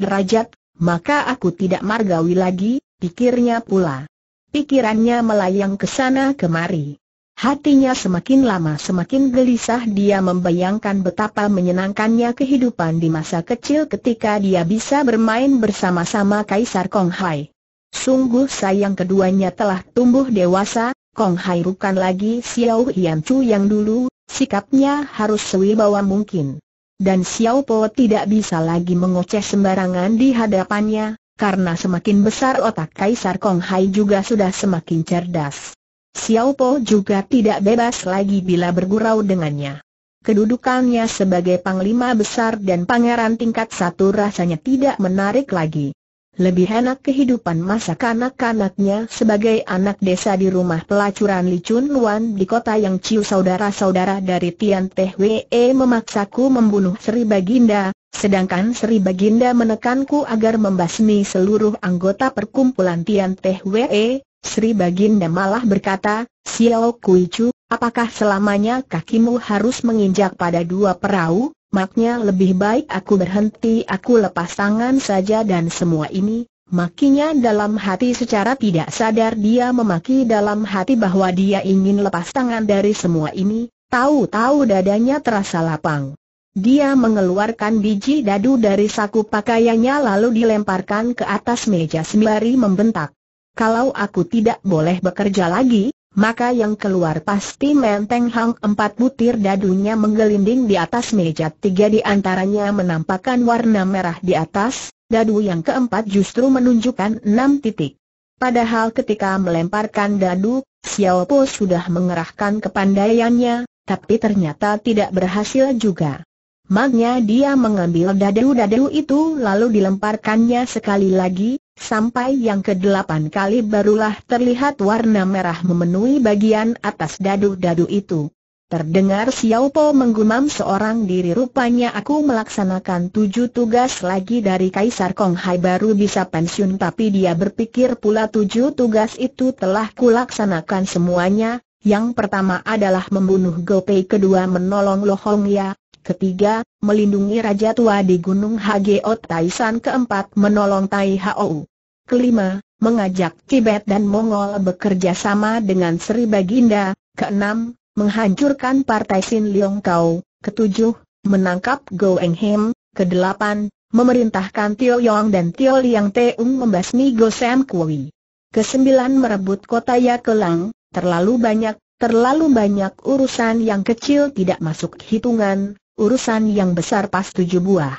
derajat, maka aku tidak margawi lagi, pikirnya pula. Pikirannya melayang ke sana kemari. Hatinya semakin lama semakin gelisah dia membayangkan betapa menyenangkannya kehidupan di masa kecil ketika dia bisa bermain bersama-sama Kaisar Kong Hai. Sungguh sayang keduanya telah tumbuh dewasa, Kong Hai bukan lagi Xiao Hian Chu yang dulu, sikapnya harus sewibawa mungkin. Dan Xiao Po tidak bisa lagi mengoceh sembarangan di hadapannya, karena semakin besar otak Kaisar Kong Hai juga sudah semakin cerdas. Xiao Po juga tidak bebas lagi bila bergurau dengannya. Kedudukannya sebagai panglima besar dan pangeran tingkat satu rasanya tidak menarik lagi. Lebih enak kehidupan masa kanak-kanaknya sebagai anak desa di rumah pelacuran Li Chun Luan di kota yang ciu saudara-saudara dari Tian Teh Wee memaksaku membunuh Sri Baginda, sedangkan Sri Baginda menekanku agar membasmi seluruh anggota perkumpulan Tian Teh Wee, Sri Baginda malah berkata, Xiao Kuicu, apakah selamanya kakimu harus menginjak pada dua perahu? Maknya lebih baik aku berhenti aku lepas tangan saja dan semua ini, makinya dalam hati secara tidak sadar dia memaki dalam hati bahwa dia ingin lepas tangan dari semua ini, tahu-tahu dadanya terasa lapang. Dia mengeluarkan biji dadu dari saku pakaiannya lalu dilemparkan ke atas meja sembari membentak. Kalau aku tidak boleh bekerja lagi, maka yang keluar pasti menteng hang empat butir dadunya menggelinding di atas meja tiga di antaranya menampakkan warna merah di atas, dadu yang keempat justru menunjukkan enam titik. Padahal ketika melemparkan dadu, Xiao Po sudah mengerahkan kepandaiannya, tapi ternyata tidak berhasil juga. Magnya dia mengambil dadu-dadu itu lalu dilemparkannya sekali lagi, sampai yang kedelapan kali barulah terlihat warna merah memenuhi bagian atas dadu-dadu itu. Terdengar Xiao Po menggumam seorang diri rupanya aku melaksanakan tujuh tugas lagi dari Kaisar Kong Hai baru bisa pensiun tapi dia berpikir pula tujuh tugas itu telah kulaksanakan semuanya, yang pertama adalah membunuh Gopei kedua menolong Lo Hong Ya, ketiga, melindungi Raja Tua di Gunung Hageot Taisan keempat menolong Tai Hao. Kelima, mengajak Tibet dan Mongol bekerja sama dengan Sri Baginda, keenam, menghancurkan Partai Sin Leong Kau, ketujuh, menangkap Go Eng Hem, kedelapan, memerintahkan Tio Yong dan Tio Liang Teung membasmi Go Sam Kui. Kesembilan merebut kota Yakelang, terlalu banyak, terlalu banyak urusan yang kecil tidak masuk hitungan, urusan yang besar pas tujuh buah.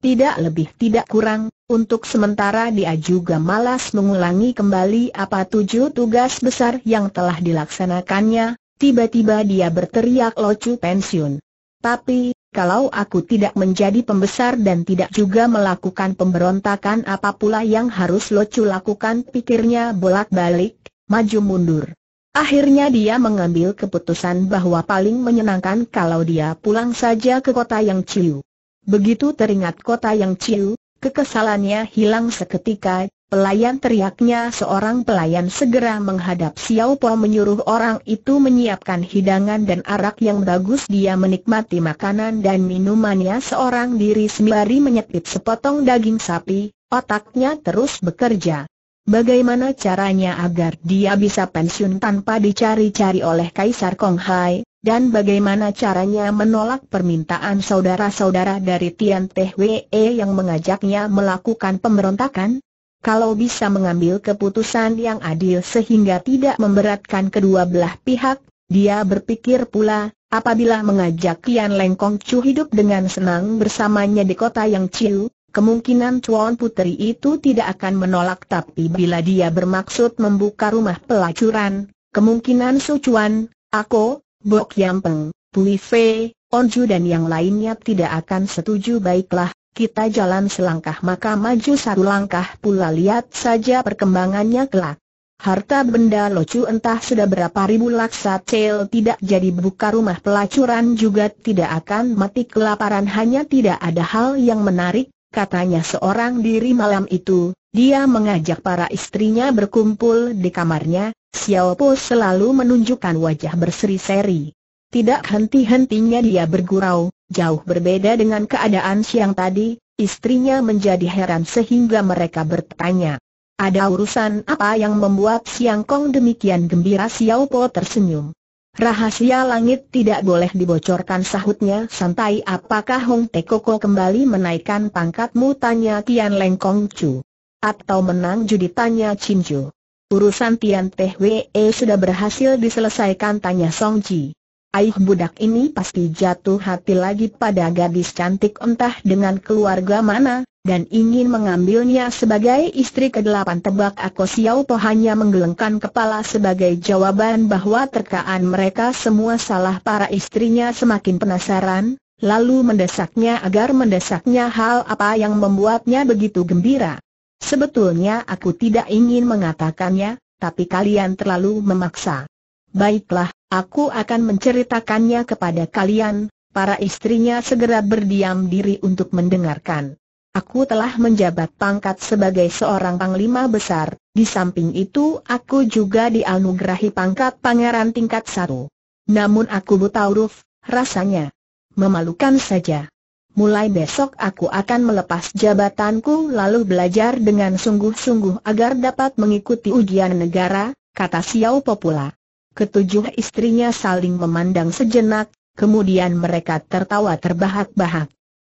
Tidak lebih tidak kurang, untuk sementara dia juga malas mengulangi kembali apa tujuh tugas besar yang telah dilaksanakannya, tiba-tiba dia berteriak locu pensiun. Tapi, kalau aku tidak menjadi pembesar dan tidak juga melakukan pemberontakan apa pula yang harus locu lakukan pikirnya bolak-balik, maju mundur. Akhirnya dia mengambil keputusan bahwa paling menyenangkan kalau dia pulang saja ke kota yang ciu. Begitu teringat kota yang ciu, kekesalannya hilang seketika, pelayan teriaknya seorang pelayan segera menghadap Xiao Po menyuruh orang itu menyiapkan hidangan dan arak yang bagus dia menikmati makanan dan minumannya seorang diri sembari menyetip sepotong daging sapi, otaknya terus bekerja. Bagaimana caranya agar dia bisa pensiun tanpa dicari-cari oleh Kaisar Kong Hai, dan bagaimana caranya menolak permintaan saudara-saudara dari Tian Teh Wee yang mengajaknya melakukan pemberontakan? Kalau bisa mengambil keputusan yang adil sehingga tidak memberatkan kedua belah pihak, dia berpikir pula, apabila mengajak Kian Lengkong Chu hidup dengan senang bersamanya di kota yang Ciu, Kemungkinan Tuan Putri itu tidak akan menolak tapi bila dia bermaksud membuka rumah pelacuran, kemungkinan Su Chuan, Ako, Bok Yampeng, Pui Fei, Onju dan yang lainnya tidak akan setuju. Baiklah, kita jalan selangkah maka maju satu langkah pula. Lihat saja perkembangannya kelak. Harta benda locu entah sudah berapa ribu laksa cel tidak jadi buka rumah pelacuran juga tidak akan mati. Kelaparan hanya tidak ada hal yang menarik, katanya seorang diri malam itu, dia mengajak para istrinya berkumpul di kamarnya, Xiao Po selalu menunjukkan wajah berseri-seri. Tidak henti-hentinya dia bergurau, jauh berbeda dengan keadaan siang tadi, istrinya menjadi heran sehingga mereka bertanya. Ada urusan apa yang membuat Siang Kong demikian gembira Xiao Po tersenyum. Rahasia langit tidak boleh dibocorkan sahutnya santai apakah Hong Tekoko kembali menaikkan pangkatmu tanya Tian Leng Kong Chu. Atau menang judi tanya Chin Chu. Urusan Tian Teh Wee sudah berhasil diselesaikan tanya Song Ji. Aih budak ini pasti jatuh hati lagi pada gadis cantik entah dengan keluarga mana, dan ingin mengambilnya sebagai istri kedelapan tebak aku Xiao Po hanya menggelengkan kepala sebagai jawaban bahwa terkaan mereka semua salah para istrinya semakin penasaran, lalu mendesaknya agar mendesaknya hal apa yang membuatnya begitu gembira. Sebetulnya aku tidak ingin mengatakannya, tapi kalian terlalu memaksa. Baiklah, aku akan menceritakannya kepada kalian, para istrinya segera berdiam diri untuk mendengarkan. Aku telah menjabat pangkat sebagai seorang panglima besar, di samping itu aku juga dianugerahi pangkat pangeran tingkat satu. Namun aku buta huruf, rasanya memalukan saja. Mulai besok aku akan melepas jabatanku lalu belajar dengan sungguh-sungguh agar dapat mengikuti ujian negara, kata Xiao Popula. Ketujuh istrinya saling memandang sejenak, kemudian mereka tertawa terbahak-bahak.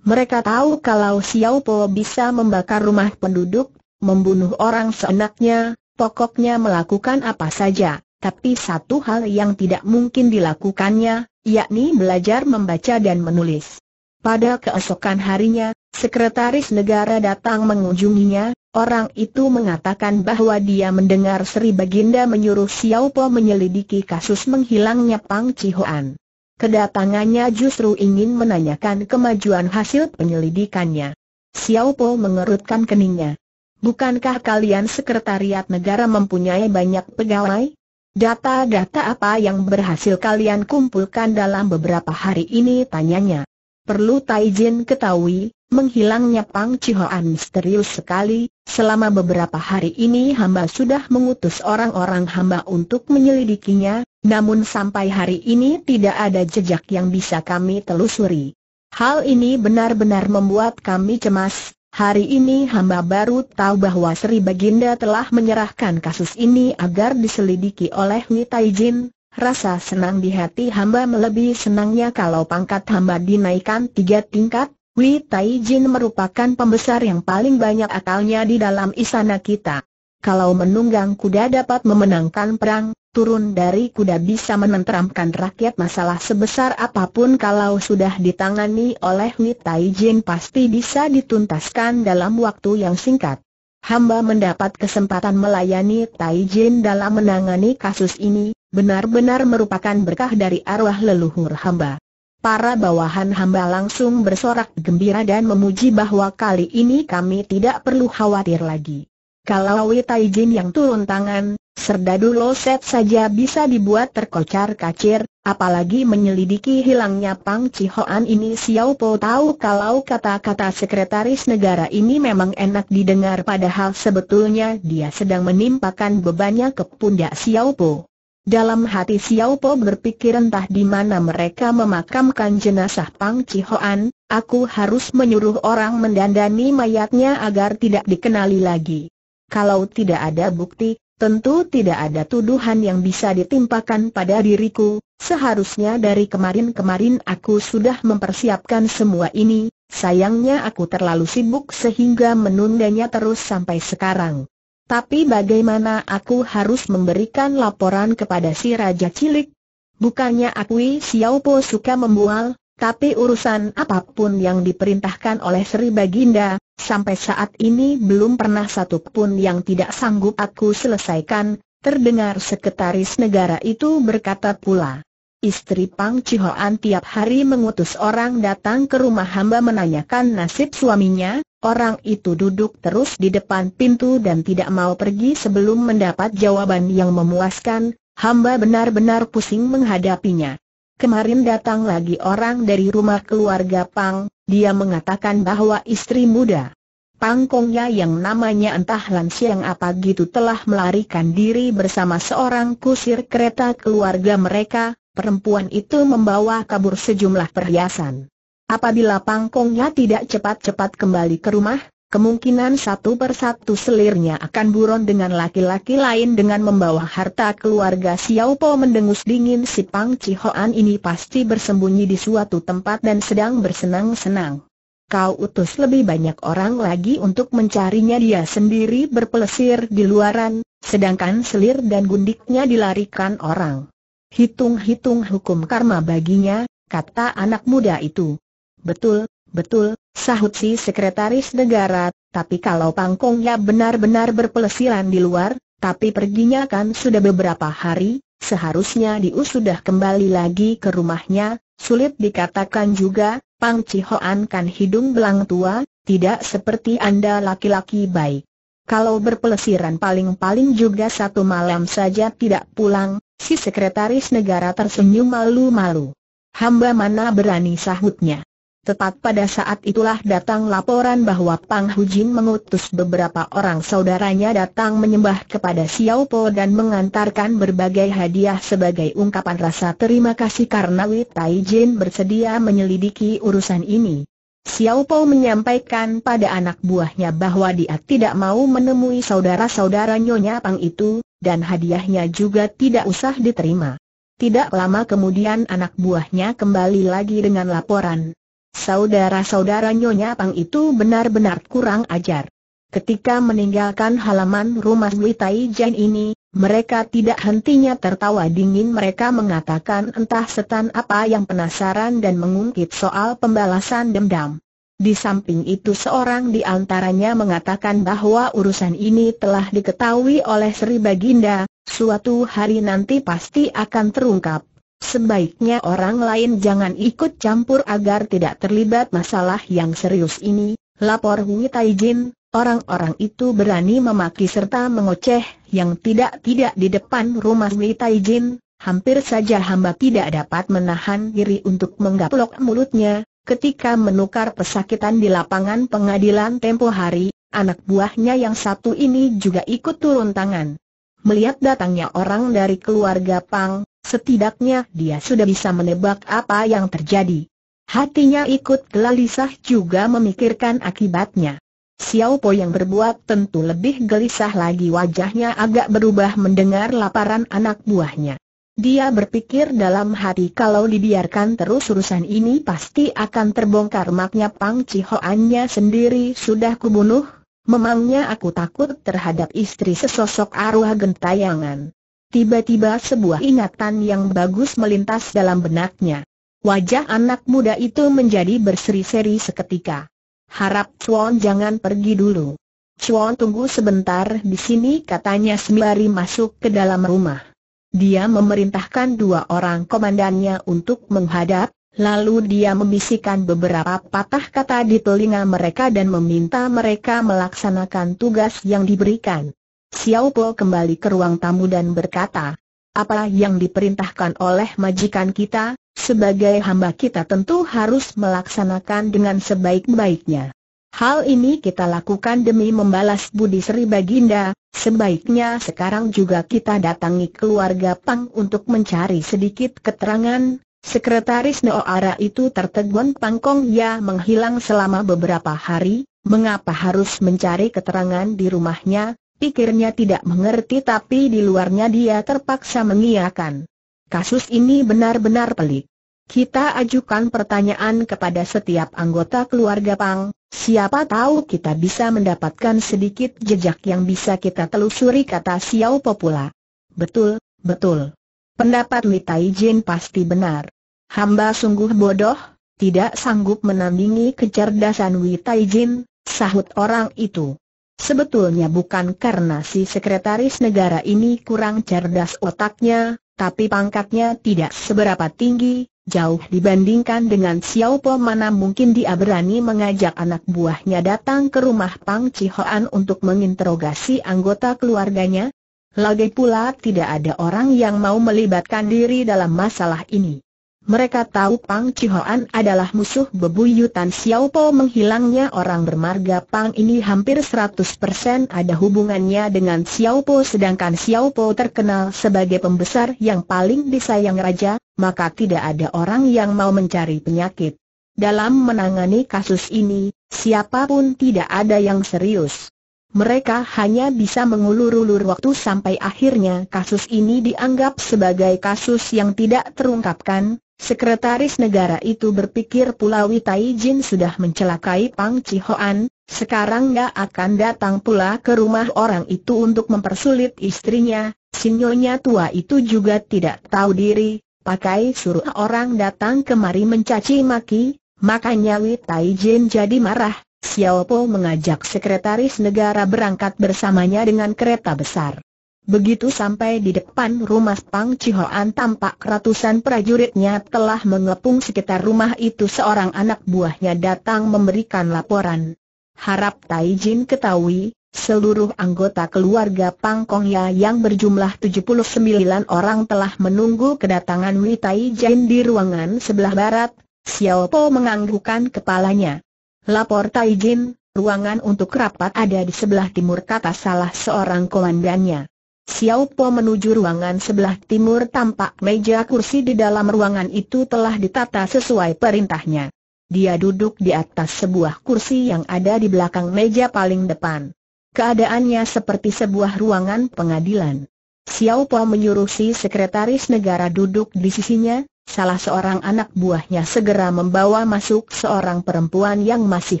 Mereka tahu kalau Xiao Po bisa membakar rumah penduduk, membunuh orang seenaknya, pokoknya melakukan apa saja, tapi satu hal yang tidak mungkin dilakukannya, yakni belajar membaca dan menulis. Pada keesokan harinya, sekretaris negara datang mengunjunginya, orang itu mengatakan bahwa dia mendengar Sri Baginda menyuruh Xiao Po menyelidiki kasus menghilangnya Pang Chihoan. Kedatangannya justru ingin menanyakan kemajuan hasil penyelidikannya. Xiao Po mengerutkan keningnya. Bukankah kalian sekretariat negara mempunyai banyak pegawai? Data-data apa yang berhasil kalian kumpulkan dalam beberapa hari ini tanyanya. Perlu Taijin ketahui, menghilangnya Pang Chihoan misterius sekali, selama beberapa hari ini hamba sudah mengutus orang-orang hamba untuk menyelidikinya, namun sampai hari ini tidak ada jejak yang bisa kami telusuri. Hal ini benar-benar membuat kami cemas, Hari ini hamba baru tahu bahwa Sri Baginda telah menyerahkan kasus ini agar diselidiki oleh Wi Taijin. Rasa senang di hati hamba melebihi senangnya kalau pangkat hamba dinaikkan tiga tingkat. Wi Taijin merupakan pembesar yang paling banyak akalnya di dalam istana kita. Kalau menunggang kuda dapat memenangkan perang, turun dari kuda bisa menenteramkan rakyat masalah sebesar apa pun kalau sudah ditangani oleh Wi Taijin pasti bisa dituntaskan dalam waktu yang singkat. Hamba mendapat kesempatan melayani Taijin dalam menangani kasus ini, benar-benar merupakan berkah dari arwah leluhur hamba. Para bawahan hamba langsung bersorak gembira dan memuji bahwa kali ini kami tidak perlu khawatir lagi. Kalau Wi Taijin yang turun tangan, Serdadu Loset saja bisa dibuat terkocar-kacir, apalagi menyelidiki hilangnya Pang Chihoan ini Xiao Po tahu kalau kata-kata sekretaris negara ini memang enak didengar padahal sebetulnya dia sedang menimpakan bebannya ke pundak Xiao Po. Dalam hati Xiao Po berpikir entah di mana mereka memakamkan jenazah Pang Chihoan, aku harus menyuruh orang mendandani mayatnya agar tidak dikenali lagi. Kalau tidak ada bukti, Tentu tidak ada tuduhan yang bisa ditimpakan pada diriku, seharusnya dari kemarin-kemarin aku sudah mempersiapkan semua ini, sayangnya aku terlalu sibuk sehingga menundanya terus sampai sekarang. Tapi bagaimana aku harus memberikan laporan kepada si Raja Cilik? Bukannya aku Xiao Po suka membual, tapi urusan apa pun yang diperintahkan oleh Sri Baginda, sampai saat ini belum pernah satu pun yang tidak sanggup aku selesaikan, terdengar sekretaris negara itu berkata pula. Istri Pang Chihoan tiap hari mengutus orang datang ke rumah hamba menanyakan nasib suaminya, orang itu duduk terus di depan pintu dan tidak mau pergi sebelum mendapat jawaban yang memuaskan, hamba benar-benar pusing menghadapinya. Kemarin datang lagi orang dari rumah keluarga Pang, dia mengatakan bahwa istri muda Pangkongnya yang namanya entah lansia yang apa gitu telah melarikan diri bersama seorang kusir kereta keluarga mereka, perempuan itu membawa kabur sejumlah perhiasan. Apabila Pangkongnya tidak cepat-cepat kembali ke rumah, Kemungkinan satu persatu selirnya akan buron dengan laki-laki lain dengan membawa harta keluarga Xiao Po mendengus dingin si Pang Chihoan ini pasti bersembunyi di suatu tempat dan sedang bersenang-senang. Kau utus lebih banyak orang lagi untuk mencarinya dia sendiri berpelesir di luaran, sedangkan selir dan gundiknya dilarikan orang. Hitung-hitung hukum karma baginya, kata anak muda itu. Betul, betul, Sahut si sekretaris negara, tapi kalau pangkongnya benar-benar berpelesiran di luar, tapi perginya kan sudah beberapa hari, seharusnya Diu sudah kembali lagi ke rumahnya, sulit dikatakan juga, Pang Cihoan kan hidung belang tua, tidak seperti Anda laki-laki baik. Kalau berpelesiran paling-paling juga satu malam saja tidak pulang, si sekretaris negara tersenyum malu-malu. Hamba mana berani sahutnya. Tepat pada saat itulah datang laporan bahwa Pang Hujin mengutus beberapa orang saudaranya datang menyembah kepada Xiao Po dan mengantarkan berbagai hadiah sebagai ungkapan rasa terima kasih karena Wei Tai Jin bersedia menyelidiki urusan ini. Xiao Po menyampaikan pada anak buahnya bahwa dia tidak mau menemui saudara-saudara Nyonya Pang itu, dan hadiahnya juga tidak usah diterima. Tidak lama kemudian anak buahnya kembali lagi dengan laporan, Saudara-saudara Nyonya Pang itu benar-benar kurang ajar. Ketika meninggalkan halaman rumah Witai Jan ini, mereka tidak hentinya tertawa dingin mereka mengatakan entah setan apa yang penasaran dan mengungkit soal pembalasan dendam. Di samping itu seorang di antaranya mengatakan bahwa urusan ini telah diketahui oleh Sri Baginda, suatu hari nanti pasti akan terungkap. sebaiknya orang lain jangan ikut campur agar tidak terlibat masalah yang serius ini, lapor Hui Taijin, orang-orang itu berani memaki serta mengoceh yang tidak-tidak di depan rumah Hui Taijin, hampir saja hamba tidak dapat menahan diri untuk menggaplok mulutnya, ketika menukar pesakitan di lapangan pengadilan tempo hari, anak buahnya yang satu ini juga ikut turun tangan. Melihat datangnya orang dari keluarga Pang, setidaknya dia sudah bisa menebak apa yang terjadi. Hatinya ikut gelisah juga memikirkan akibatnya. Xiao Po yang berbuat tentu lebih gelisah lagi wajahnya agak berubah mendengar laparan anak buahnya. Dia berpikir dalam hati kalau dibiarkan terus urusan ini pasti akan terbongkar maknya Pang Cihoannya sendiri sudah kubunuh, Memangnya aku takut terhadap istri sesosok arwah gentayangan. Tiba-tiba sebuah ingatan yang bagus melintas dalam benaknya. Wajah anak muda itu menjadi berseri-seri seketika. Harap Chuan jangan pergi dulu. Chuan tunggu sebentar di sini katanya sembari masuk ke dalam rumah. Dia memerintahkan dua orang komandannya untuk menghadap, Lalu dia membisikkan beberapa patah kata di telinga mereka dan meminta mereka melaksanakan tugas yang diberikan. Xiao Po kembali ke ruang tamu dan berkata, apa yang diperintahkan oleh majikan kita, sebagai hamba kita tentu harus melaksanakan dengan sebaik-baiknya. Hal ini kita lakukan demi membalas budi Sri Baginda, sebaiknya sekarang juga kita datangi keluarga Pang untuk mencari sedikit keterangan, Sekretaris Noara itu tertegun pangkong ya menghilang selama beberapa hari, mengapa harus mencari keterangan di rumahnya, pikirnya tidak mengerti tapi di luarnya dia terpaksa mengiyakan. Kasus ini benar-benar pelik. Kita ajukan pertanyaan kepada setiap anggota keluarga Pang, siapa tahu kita bisa mendapatkan sedikit jejak yang bisa kita telusuri kata Xiao Popula. Betul, betul. Pendapat Li Taijin pasti benar. Hamba sungguh bodoh, tidak sanggup menandingi kecerdasan Wi Taijin, sahut orang itu. Sebetulnya bukan karena si sekretaris negara ini kurang cerdas otaknya, tapi pangkatnya tidak seberapa tinggi, jauh dibandingkan dengan Xiao Po mana mungkin dia berani mengajak anak buahnya datang ke rumah Pang Chihoan untuk menginterogasi anggota keluarganya, lagi pula tidak ada orang yang mau melibatkan diri dalam masalah ini. Mereka tahu Pang Chihoan adalah musuh bebuyutan Xiao Po menghilangnya orang bermarga Pang ini hampir 100% ada hubungannya dengan Xiao Po sedangkan Xiao Po terkenal sebagai pembesar yang paling disayang raja, maka tidak ada orang yang mau mencari penyakit. Dalam menangani kasus ini, siapa pun tidak ada yang serius. Mereka hanya bisa mengulur-ulur waktu sampai akhirnya kasus ini dianggap sebagai kasus yang tidak terungkapkan. Sekretaris negara itu berpikir Pulau Taijin sudah mencelakai Pang Chihoan, sekarang gak akan datang pula ke rumah orang itu untuk mempersulit istrinya. Sinyonya tua itu juga tidak tahu diri, pakai suruh orang datang kemari mencaci maki, makanya Wi Taijin jadi marah, Xiao Po mengajak sekretaris negara berangkat bersamanya dengan kereta besar. Begitu sampai di depan rumah Pang Chihoan tampak ratusan prajuritnya telah mengepung sekitar rumah itu seorang anak buahnya datang memberikan laporan. Harap Taijin ketahui, seluruh anggota keluarga Pang Kong Ya yang berjumlah 79 orang telah menunggu kedatangan Wi Taijin di ruangan sebelah barat, Xiao Po menganggukkan kepalanya. Lapor Taijin, ruangan untuk rapat ada di sebelah timur kata salah seorang komandannya. Xiao Po menuju ruangan sebelah timur tampak meja kursi di dalam ruangan itu telah ditata sesuai perintahnya. Dia duduk di atas sebuah kursi yang ada di belakang meja paling depan. Keadaannya seperti sebuah ruangan pengadilan. Xiao Po menyuruh si sekretaris negara duduk di sisinya, salah seorang anak buahnya segera membawa masuk seorang perempuan yang masih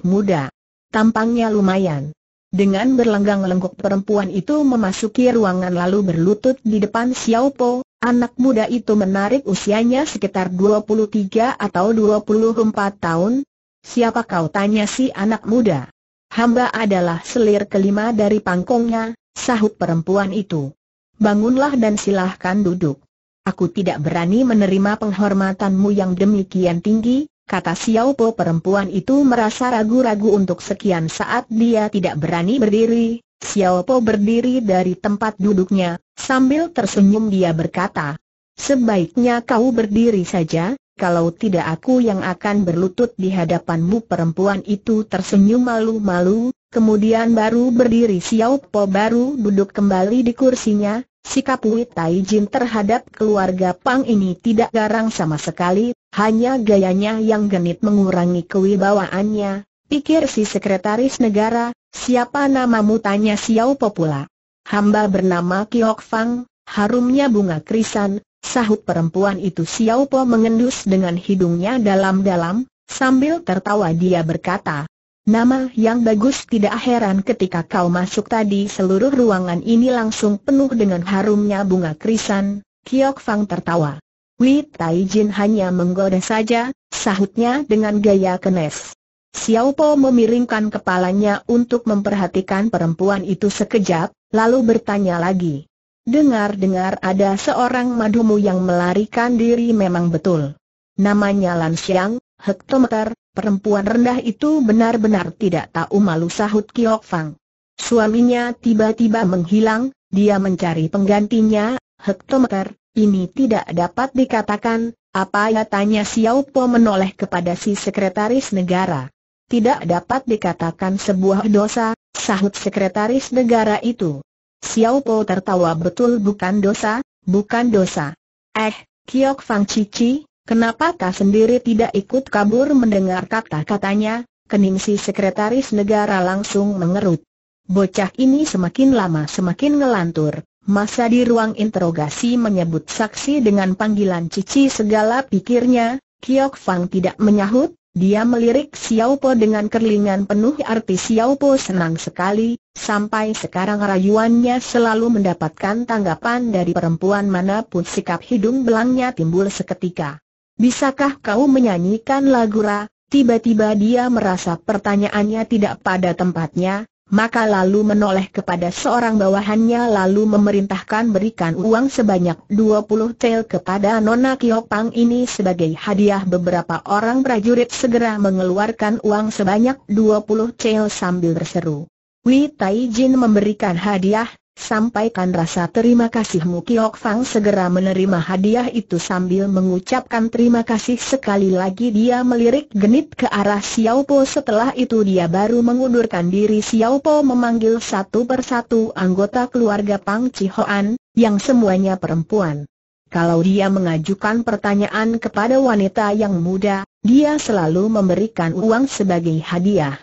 muda. Tampangnya lumayan. Dengan berlenggang lenggok perempuan itu memasuki ruangan lalu berlutut di depan Xiao Po, anak muda itu menarik usianya sekitar 23 atau 24 tahun. Siapa kau tanya si anak muda? Hamba adalah selir kelima dari pangkongnya, sahut perempuan itu. Bangunlah dan silahkan duduk. Aku tidak berani menerima penghormatanmu yang demikian tinggi, kata Xiao Po perempuan itu merasa ragu-ragu untuk sekian saat dia tidak berani berdiri. Xiao Po berdiri dari tempat duduknya, sambil tersenyum dia berkata, Sebaiknya kau berdiri saja, kalau tidak aku yang akan berlutut di hadapanmu perempuan itu tersenyum malu-malu, kemudian baru berdiri Xiao Po baru duduk kembali di kursinya, Sikap Wei Taijin terhadap keluarga Pang ini tidak garang sama sekali, hanya gayanya yang genit mengurangi kewibawaannya. Pikir si sekretaris negara, siapa namamu tanya Xiao Popula. Hamba bernama Kiok Fang, harumnya bunga krisan, sahut perempuan itu Xiao Po mengendus dengan hidungnya dalam-dalam, sambil tertawa dia berkata, Nama yang bagus tidak heran ketika kau masuk tadi seluruh ruangan ini langsung penuh dengan harumnya bunga krisan, Kiok Fang tertawa. Wei Taijin hanya menggoda saja, sahutnya dengan gaya kenes. Xiao Po memiringkan kepalanya untuk memperhatikan perempuan itu sekejap, lalu bertanya lagi. Dengar-dengar ada seorang madumu yang melarikan diri memang betul. Namanya Lan Xiang, hektometer, perempuan rendah itu benar-benar tidak tahu malu sahut Kiok Fang. Suaminya tiba-tiba menghilang, dia mencari penggantinya, hektometer, ini tidak dapat dikatakan, apa ya tanya Xiao Po menoleh kepada si sekretaris negara. Tidak dapat dikatakan sebuah dosa, sahut sekretaris negara itu. Xiao Po tertawa betul bukan dosa, bukan dosa. Eh, Kiok Fang Cici, Kenapa kau sendiri tidak ikut kabur mendengar kata-katanya? Kening si sekretaris negara langsung mengerut. Bocah ini semakin lama semakin ngelantur. Masa di ruang interogasi menyebut saksi dengan panggilan cici segala pikirnya, Kiok Fang tidak menyahut, dia melirik Xiao Po dengan kerlingan penuh arti Xiao Po senang sekali, sampai sekarang rayuannya selalu mendapatkan tanggapan dari perempuan mana pun sikap hidung belangnya timbul seketika. Bisakah kau menyanyikan lagu Ra? Tiba-tiba dia merasa pertanyaannya tidak pada tempatnya, maka lalu menoleh kepada seorang bawahannya lalu memerintahkan berikan uang sebanyak 20 tel kepada Nona Kiopang ini sebagai hadiah beberapa orang prajurit segera mengeluarkan uang sebanyak 20 tel sambil berseru. Wei Taijin memberikan hadiah, Sampaikan rasa terima kasihmu Kiok Fang segera menerima hadiah itu sambil mengucapkan terima kasih sekali lagi dia melirik genit ke arah Xiao Po setelah itu dia baru mengundurkan diri Xiao Po memanggil satu persatu anggota keluarga Pang Chihoan, yang semuanya perempuan. Kalau dia mengajukan pertanyaan kepada wanita yang muda, dia selalu memberikan uang sebagai hadiah.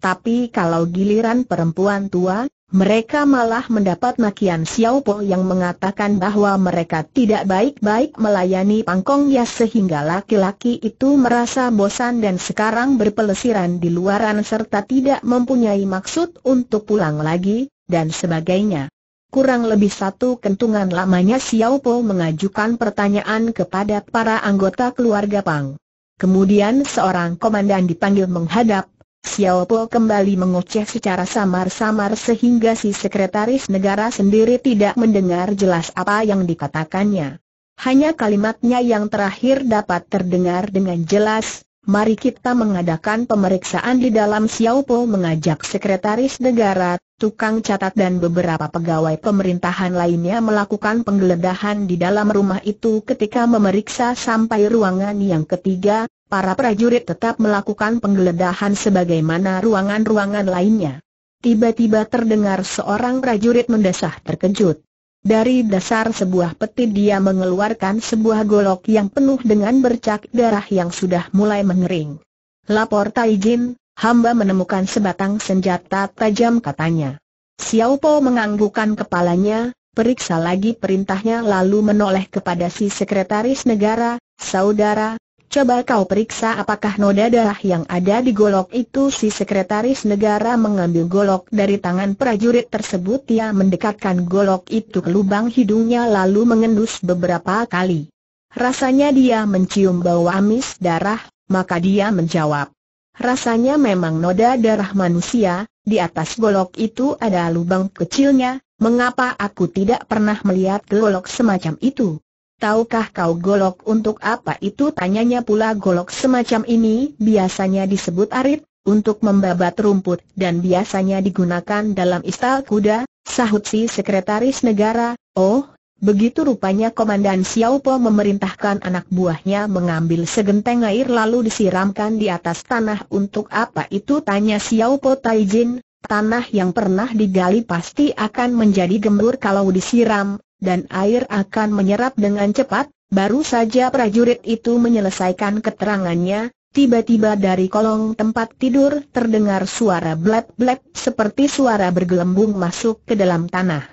Tapi kalau giliran perempuan tua, mereka malah mendapat makian Xiao Po yang mengatakan bahwa mereka tidak baik-baik melayani Pangkong Ya sehingga laki-laki itu merasa bosan dan sekarang berpelesiran di luaran serta tidak mempunyai maksud untuk pulang lagi, dan sebagainya. Kurang lebih satu kentungan lamanya Xiao Po mengajukan pertanyaan kepada para anggota keluarga Pang. Kemudian seorang komandan dipanggil menghadap Xiao Po kembali mengoceh secara samar-samar sehingga si sekretaris negara sendiri tidak mendengar jelas apa yang dikatakannya. Hanya kalimatnya yang terakhir dapat terdengar dengan jelas, mari kita mengadakan pemeriksaan di dalam Xiao Po mengajak sekretaris negara, tukang catat dan beberapa pegawai pemerintahan lainnya melakukan penggeledahan di dalam rumah itu ketika memeriksa sampai ruangan yang ketiga, para prajurit tetap melakukan penggeledahan sebagaimana ruangan-ruangan lainnya. Tiba-tiba terdengar seorang prajurit mendesah terkejut. Dari dasar sebuah peti dia mengeluarkan sebuah golok yang penuh dengan bercak darah yang sudah mulai mengering. Lapor Taijin, hamba menemukan sebatang senjata tajam katanya. Xiao Po menganggukkan kepalanya, periksa lagi perintahnya lalu menoleh kepada si sekretaris negara, saudara, Coba kau periksa apakah noda darah yang ada di golok itu si sekretaris negara mengambil golok dari tangan prajurit tersebut Dia mendekatkan golok itu ke lubang hidungnya lalu mengendus beberapa kali. Rasanya dia mencium bau amis darah, maka dia menjawab. Rasanya memang noda darah manusia, di atas golok itu ada lubang kecilnya, mengapa aku tidak pernah melihat golok semacam itu? Tahukah kau golok untuk apa itu? Tanyanya pula golok semacam ini biasanya disebut arit, untuk membabat rumput dan biasanya digunakan dalam istal kuda, sahut si sekretaris negara, oh, begitu rupanya Komandan Xiaopo memerintahkan anak buahnya mengambil segenteng air lalu disiramkan di atas tanah untuk apa itu? Tanya Xiaopo Taijin, Tanah yang pernah digali pasti akan menjadi gembur kalau disiram, dan air akan menyerap dengan cepat. Baru saja prajurit itu menyelesaikan keterangannya, tiba-tiba dari kolong tempat tidur terdengar suara blep-blep seperti suara bergelembung masuk ke dalam tanah.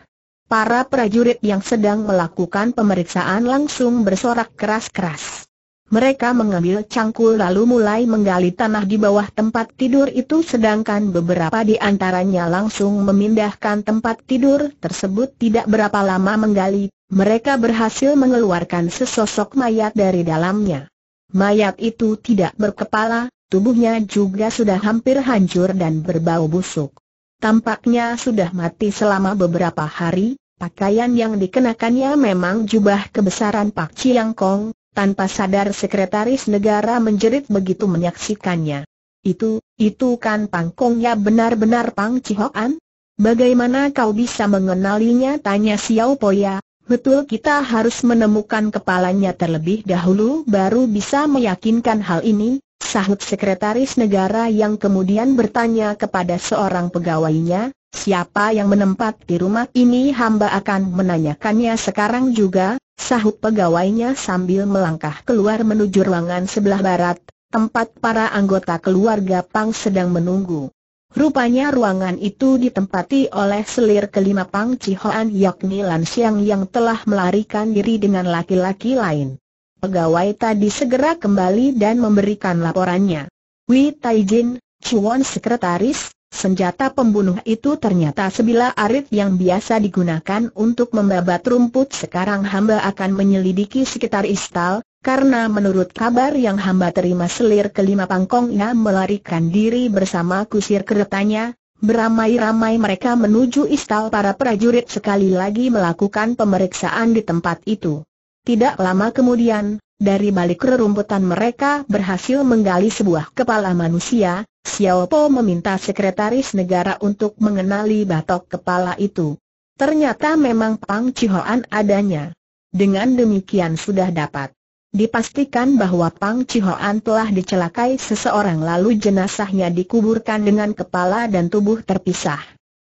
Para prajurit yang sedang melakukan pemeriksaan langsung bersorak keras-keras. Mereka mengambil cangkul lalu mulai menggali tanah di bawah tempat tidur itu sedangkan beberapa di antaranya langsung memindahkan tempat tidur tersebut tidak berapa lama menggali, mereka berhasil mengeluarkan sesosok mayat dari dalamnya. Mayat itu tidak berkepala, tubuhnya juga sudah hampir hancur dan berbau busuk. Tampaknya sudah mati selama beberapa hari, pakaian yang dikenakannya memang jubah kebesaran Pak Chiang Kong, tanpa sadar sekretaris negara menjerit begitu menyaksikannya. Itu, itu kan pangkongnya benar-benar Pang Cihoan? Bagaimana kau bisa mengenalinya? Tanya Xiao Poya. Betul kita harus menemukan kepalanya terlebih dahulu baru bisa meyakinkan hal ini, sahut sekretaris negara yang kemudian bertanya kepada seorang pegawainya, siapa yang menempat di rumah ini hamba akan menanyakannya sekarang juga, sahut pegawainya sambil melangkah keluar menuju ruangan sebelah barat, tempat para anggota keluarga Pang sedang menunggu. Rupanya ruangan itu ditempati oleh selir kelima Pang Cihoan yakni Lan Siang yang telah melarikan diri dengan laki-laki lain. Pegawai tadi segera kembali dan memberikan laporannya. Wei Taijin, Chuan Sekretaris, Senjata pembunuh itu ternyata sebilah arit yang biasa digunakan untuk membabat rumput sekarang hamba akan menyelidiki sekitar istal, karena menurut kabar yang hamba terima selir kelima pangkongnya melarikan diri bersama kusir keretanya, beramai-ramai mereka menuju istal para prajurit sekali lagi melakukan pemeriksaan di tempat itu. Tidak lama kemudian, dari balik rerumputan mereka berhasil menggali sebuah kepala manusia, Xiao Po meminta sekretaris negara untuk mengenali batok kepala itu. Ternyata memang Pang Chihoan adanya. Dengan demikian sudah dapat dipastikan bahwa Pang Chihoan telah dicelakai seseorang lalu jenazahnya dikuburkan dengan kepala dan tubuh terpisah.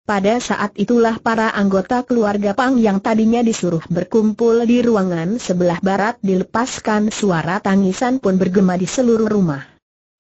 Pada saat itulah para anggota keluarga Pang yang tadinya disuruh berkumpul di ruangan sebelah barat dilepaskan suara tangisan pun bergema di seluruh rumah.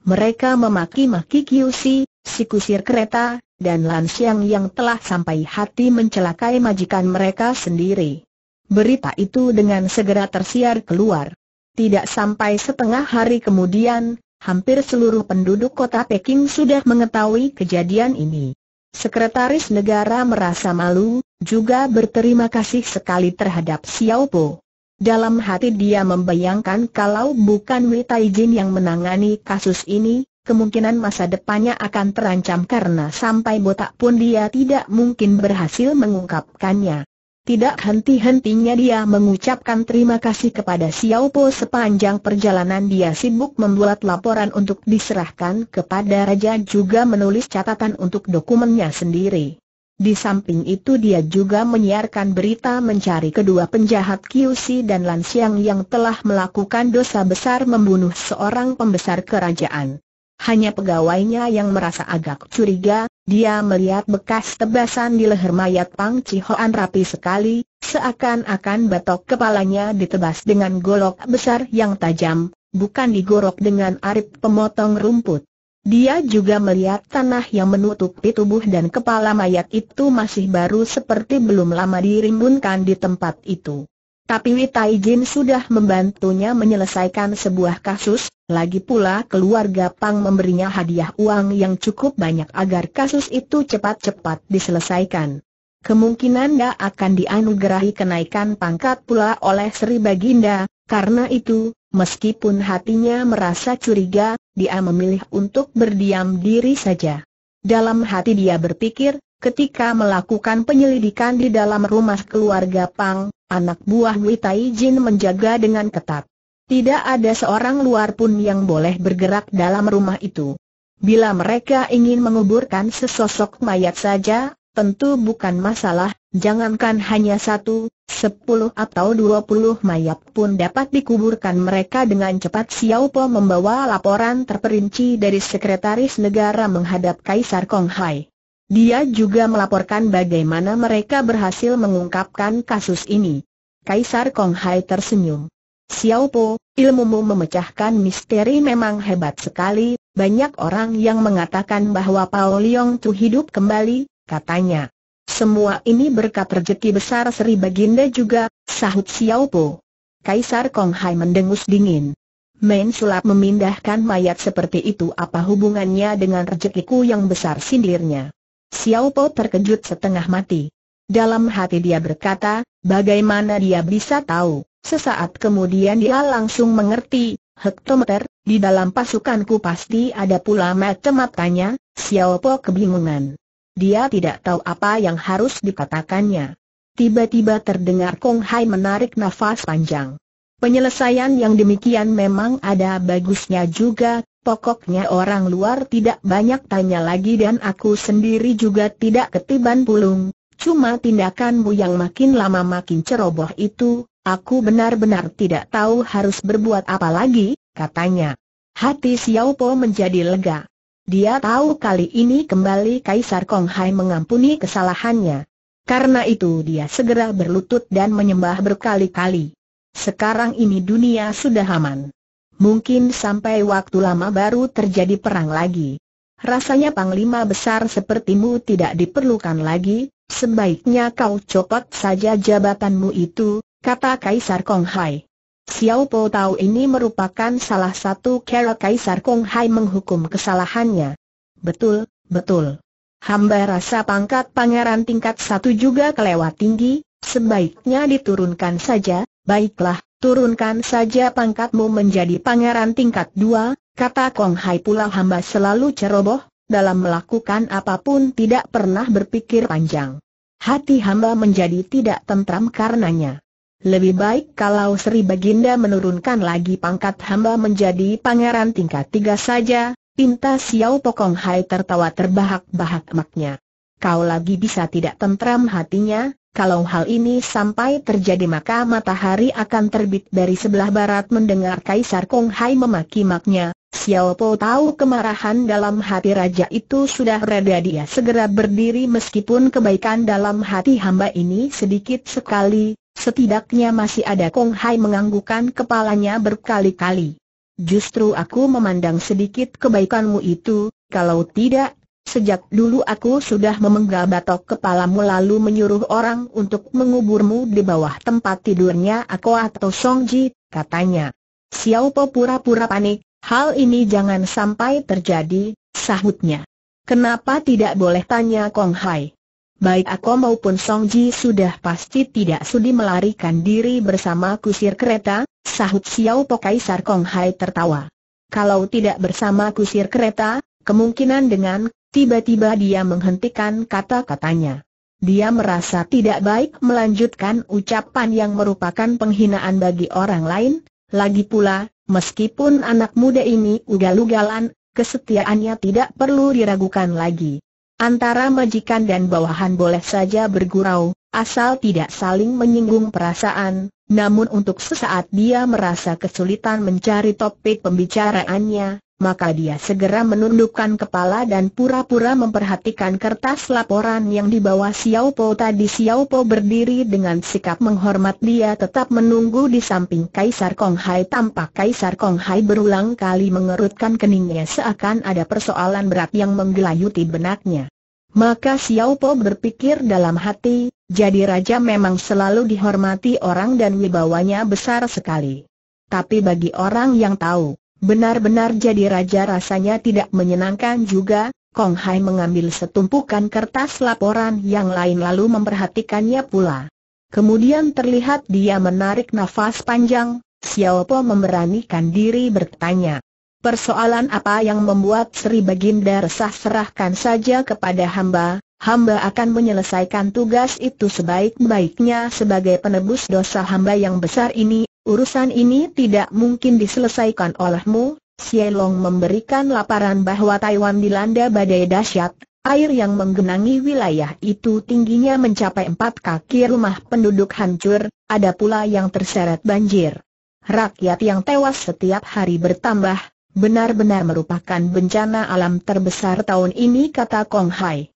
Mereka memaki-maki Kiusi, si kusir kereta, dan Lan Xiang yang telah sampai hati mencelakai majikan mereka sendiri. Berita itu dengan segera tersiar keluar. Tidak sampai setengah hari kemudian, hampir seluruh penduduk kota Peking sudah mengetahui kejadian ini. Sekretaris negara merasa malu, juga berterima kasih sekali terhadap Xiao Po. Dalam hati dia membayangkan kalau bukan Wei Taijin yang menangani kasus ini, kemungkinan masa depannya akan terancam karena sampai botak pun dia tidak mungkin berhasil mengungkapkannya. Tidak henti-hentinya dia mengucapkan terima kasih kepada Xiao Po sepanjang perjalanan dia sibuk membuat laporan untuk diserahkan kepada Raja juga menulis catatan untuk dokumennya sendiri. Di samping itu dia juga menyiarkan berita mencari kedua penjahat Kiusi dan Lansiang yang telah melakukan dosa besar membunuh seorang pembesar kerajaan. Hanya pegawainya yang merasa agak curiga, dia melihat bekas tebasan di leher mayat Pang Cihoan rapi sekali, seakan-akan batok kepalanya ditebas dengan golok besar yang tajam, bukan digorok dengan arit pemotong rumput. Dia juga melihat tanah yang menutupi tubuh dan kepala mayat itu masih baru seperti belum lama dirimbunkan di tempat itu. Tapi Witai Jin sudah membantunya menyelesaikan sebuah kasus, lagi pula keluarga Pang memberinya hadiah uang yang cukup banyak agar kasus itu cepat-cepat diselesaikan. Kemungkinan dia akan dianugerahi kenaikan pangkat pula oleh Sri Baginda, karena itu, Meskipun hatinya merasa curiga, dia memilih untuk berdiam diri saja. Dalam hati dia berpikir, ketika melakukan penyelidikan di dalam rumah keluarga Pang, anak buah Witai Jin menjaga dengan ketat. Tidak ada seorang luar pun yang boleh bergerak dalam rumah itu. Bila mereka ingin menguburkan sesosok mayat saja, tentu bukan masalah, jangankan hanya satu, sepuluh atau dua puluh mayat pun dapat dikuburkan mereka dengan cepat. Xiao Po membawa laporan terperinci dari Sekretaris Negara menghadap Kaisar Kong Hai. Dia juga melaporkan bagaimana mereka berhasil mengungkapkan kasus ini. Kaisar Kong Hai tersenyum. Xiao Po, ilmumu memecahkan misteri memang hebat sekali, banyak orang yang mengatakan bahwa Pao Liong Tu hidup kembali, katanya. Semua ini berkat rezeki besar Sri Baginda juga, sahut Xiao Po. Kaisar Kong Hai mendengus dingin. Main sulap memindahkan mayat seperti itu apa hubungannya dengan rezekiku yang besar sindirnya. Xiao Po terkejut setengah mati. Dalam hati dia berkata, bagaimana dia bisa tahu, sesaat kemudian dia langsung mengerti, hektometer, di dalam pasukanku pasti ada pula mata-matanya, Xiao Po kebingungan. Dia tidak tahu apa yang harus dikatakannya. Tiba-tiba terdengar Kong Hai menarik nafas panjang. Penyelesaian yang demikian memang ada bagusnya juga, Pokoknya orang luar tidak banyak tanya lagi dan aku sendiri juga tidak ketiban pulung, cuma tindakanmu yang makin lama makin ceroboh itu, aku benar-benar tidak tahu harus berbuat apa lagi, katanya. Hati Xiao Po menjadi lega. Dia tahu kali ini kembali Kaisar Kong Hai mengampuni kesalahannya. Karena itu dia segera berlutut dan menyembah berkali-kali. Sekarang ini dunia sudah aman. Mungkin sampai waktu lama baru terjadi perang lagi. Rasanya panglima besar sepertimu tidak diperlukan lagi, sebaiknya kau copot saja jabatanmu itu, kata Kaisar Kong Hai. Xiao Po tahu ini merupakan salah satu cara Kaisar Kong Hai menghukum kesalahannya. Betul, betul. Hamba rasa pangkat pangeran tingkat satu juga kelewat tinggi, sebaiknya diturunkan saja, baiklah, Turunkan saja pangkatmu menjadi pangeran tingkat dua, kata Kong Hai pula hamba selalu ceroboh, dalam melakukan apa pun tidak pernah berpikir panjang. Hati hamba menjadi tidak tentram karenanya. Lebih baik kalau Sri Baginda menurunkan lagi pangkat hamba menjadi pangeran tingkat tiga saja, pinta Xiao Pokong Hai tertawa terbahak-bahak maknya. Kau lagi bisa tidak tentram hatinya, kalau hal ini sampai terjadi maka matahari akan terbit dari sebelah barat mendengar Kaisar Kong Hai memaki maknya. Xiao Po tahu kemarahan dalam hati raja itu sudah reda dia segera berdiri meskipun kebaikan dalam hati hamba ini sedikit sekali, setidaknya masih ada Kong Hai menganggukkan kepalanya berkali-kali. Justru aku memandang sedikit kebaikanmu itu, kalau tidak, Sejak dulu aku sudah memenggal batok kepalamu lalu menyuruh orang untuk menguburmu di bawah tempat tidurnya aku atau Song Ji, katanya. Xiao Po pura-pura panik, hal ini jangan sampai terjadi, sahutnya. Kenapa tidak boleh tanya Kong Hai? Baik aku maupun Song Ji sudah pasti tidak sudi melarikan diri bersama kusir kereta, sahut Xiao Po Kaisar Kong Hai tertawa. Kalau tidak bersama kusir kereta, kemungkinan dengan Tiba-tiba dia menghentikan kata-katanya. Dia merasa tidak baik melanjutkan ucapan yang merupakan penghinaan bagi orang lain, lagi pula, meskipun anak muda ini ugal-ugalan, kesetiaannya tidak perlu diragukan lagi. Antara majikan dan bawahan boleh saja bergurau, asal tidak saling menyinggung perasaan, namun untuk sesaat dia merasa kesulitan mencari topik pembicaraannya, maka dia segera menundukkan kepala dan pura-pura memperhatikan kertas laporan yang dibawa Xiao Po tadi. Xiao Po berdiri dengan sikap menghormat dia tetap menunggu di samping Kaisar Kong Hai. Tampak Kaisar Kong Hai berulang kali mengerutkan keningnya seakan ada persoalan berat yang menggelayuti benaknya. Maka Xiao Po berpikir dalam hati, jadi raja memang selalu dihormati orang dan wibawanya besar sekali. Tapi bagi orang yang tahu, Benar-benar jadi raja rasanya tidak menyenangkan juga, Kong Hai mengambil setumpukan kertas laporan yang lain lalu memperhatikannya pula. Kemudian terlihat dia menarik nafas panjang, Xiao Po memberanikan diri bertanya. Persoalan apa yang membuat Sri Baginda resah serahkan saja kepada hamba, hamba akan menyelesaikan tugas itu sebaik-baiknya sebagai penebus dosa hamba yang besar ini, urusan ini tidak mungkin diselesaikan olehmu, Sielong memberikan laparan bahwa Taiwan dilanda badai dahsyat, air yang menggenangi wilayah itu tingginya mencapai empat kaki rumah penduduk hancur, ada pula yang terseret banjir. Rakyat yang tewas setiap hari bertambah, benar-benar merupakan bencana alam terbesar tahun ini kata Kong Hai.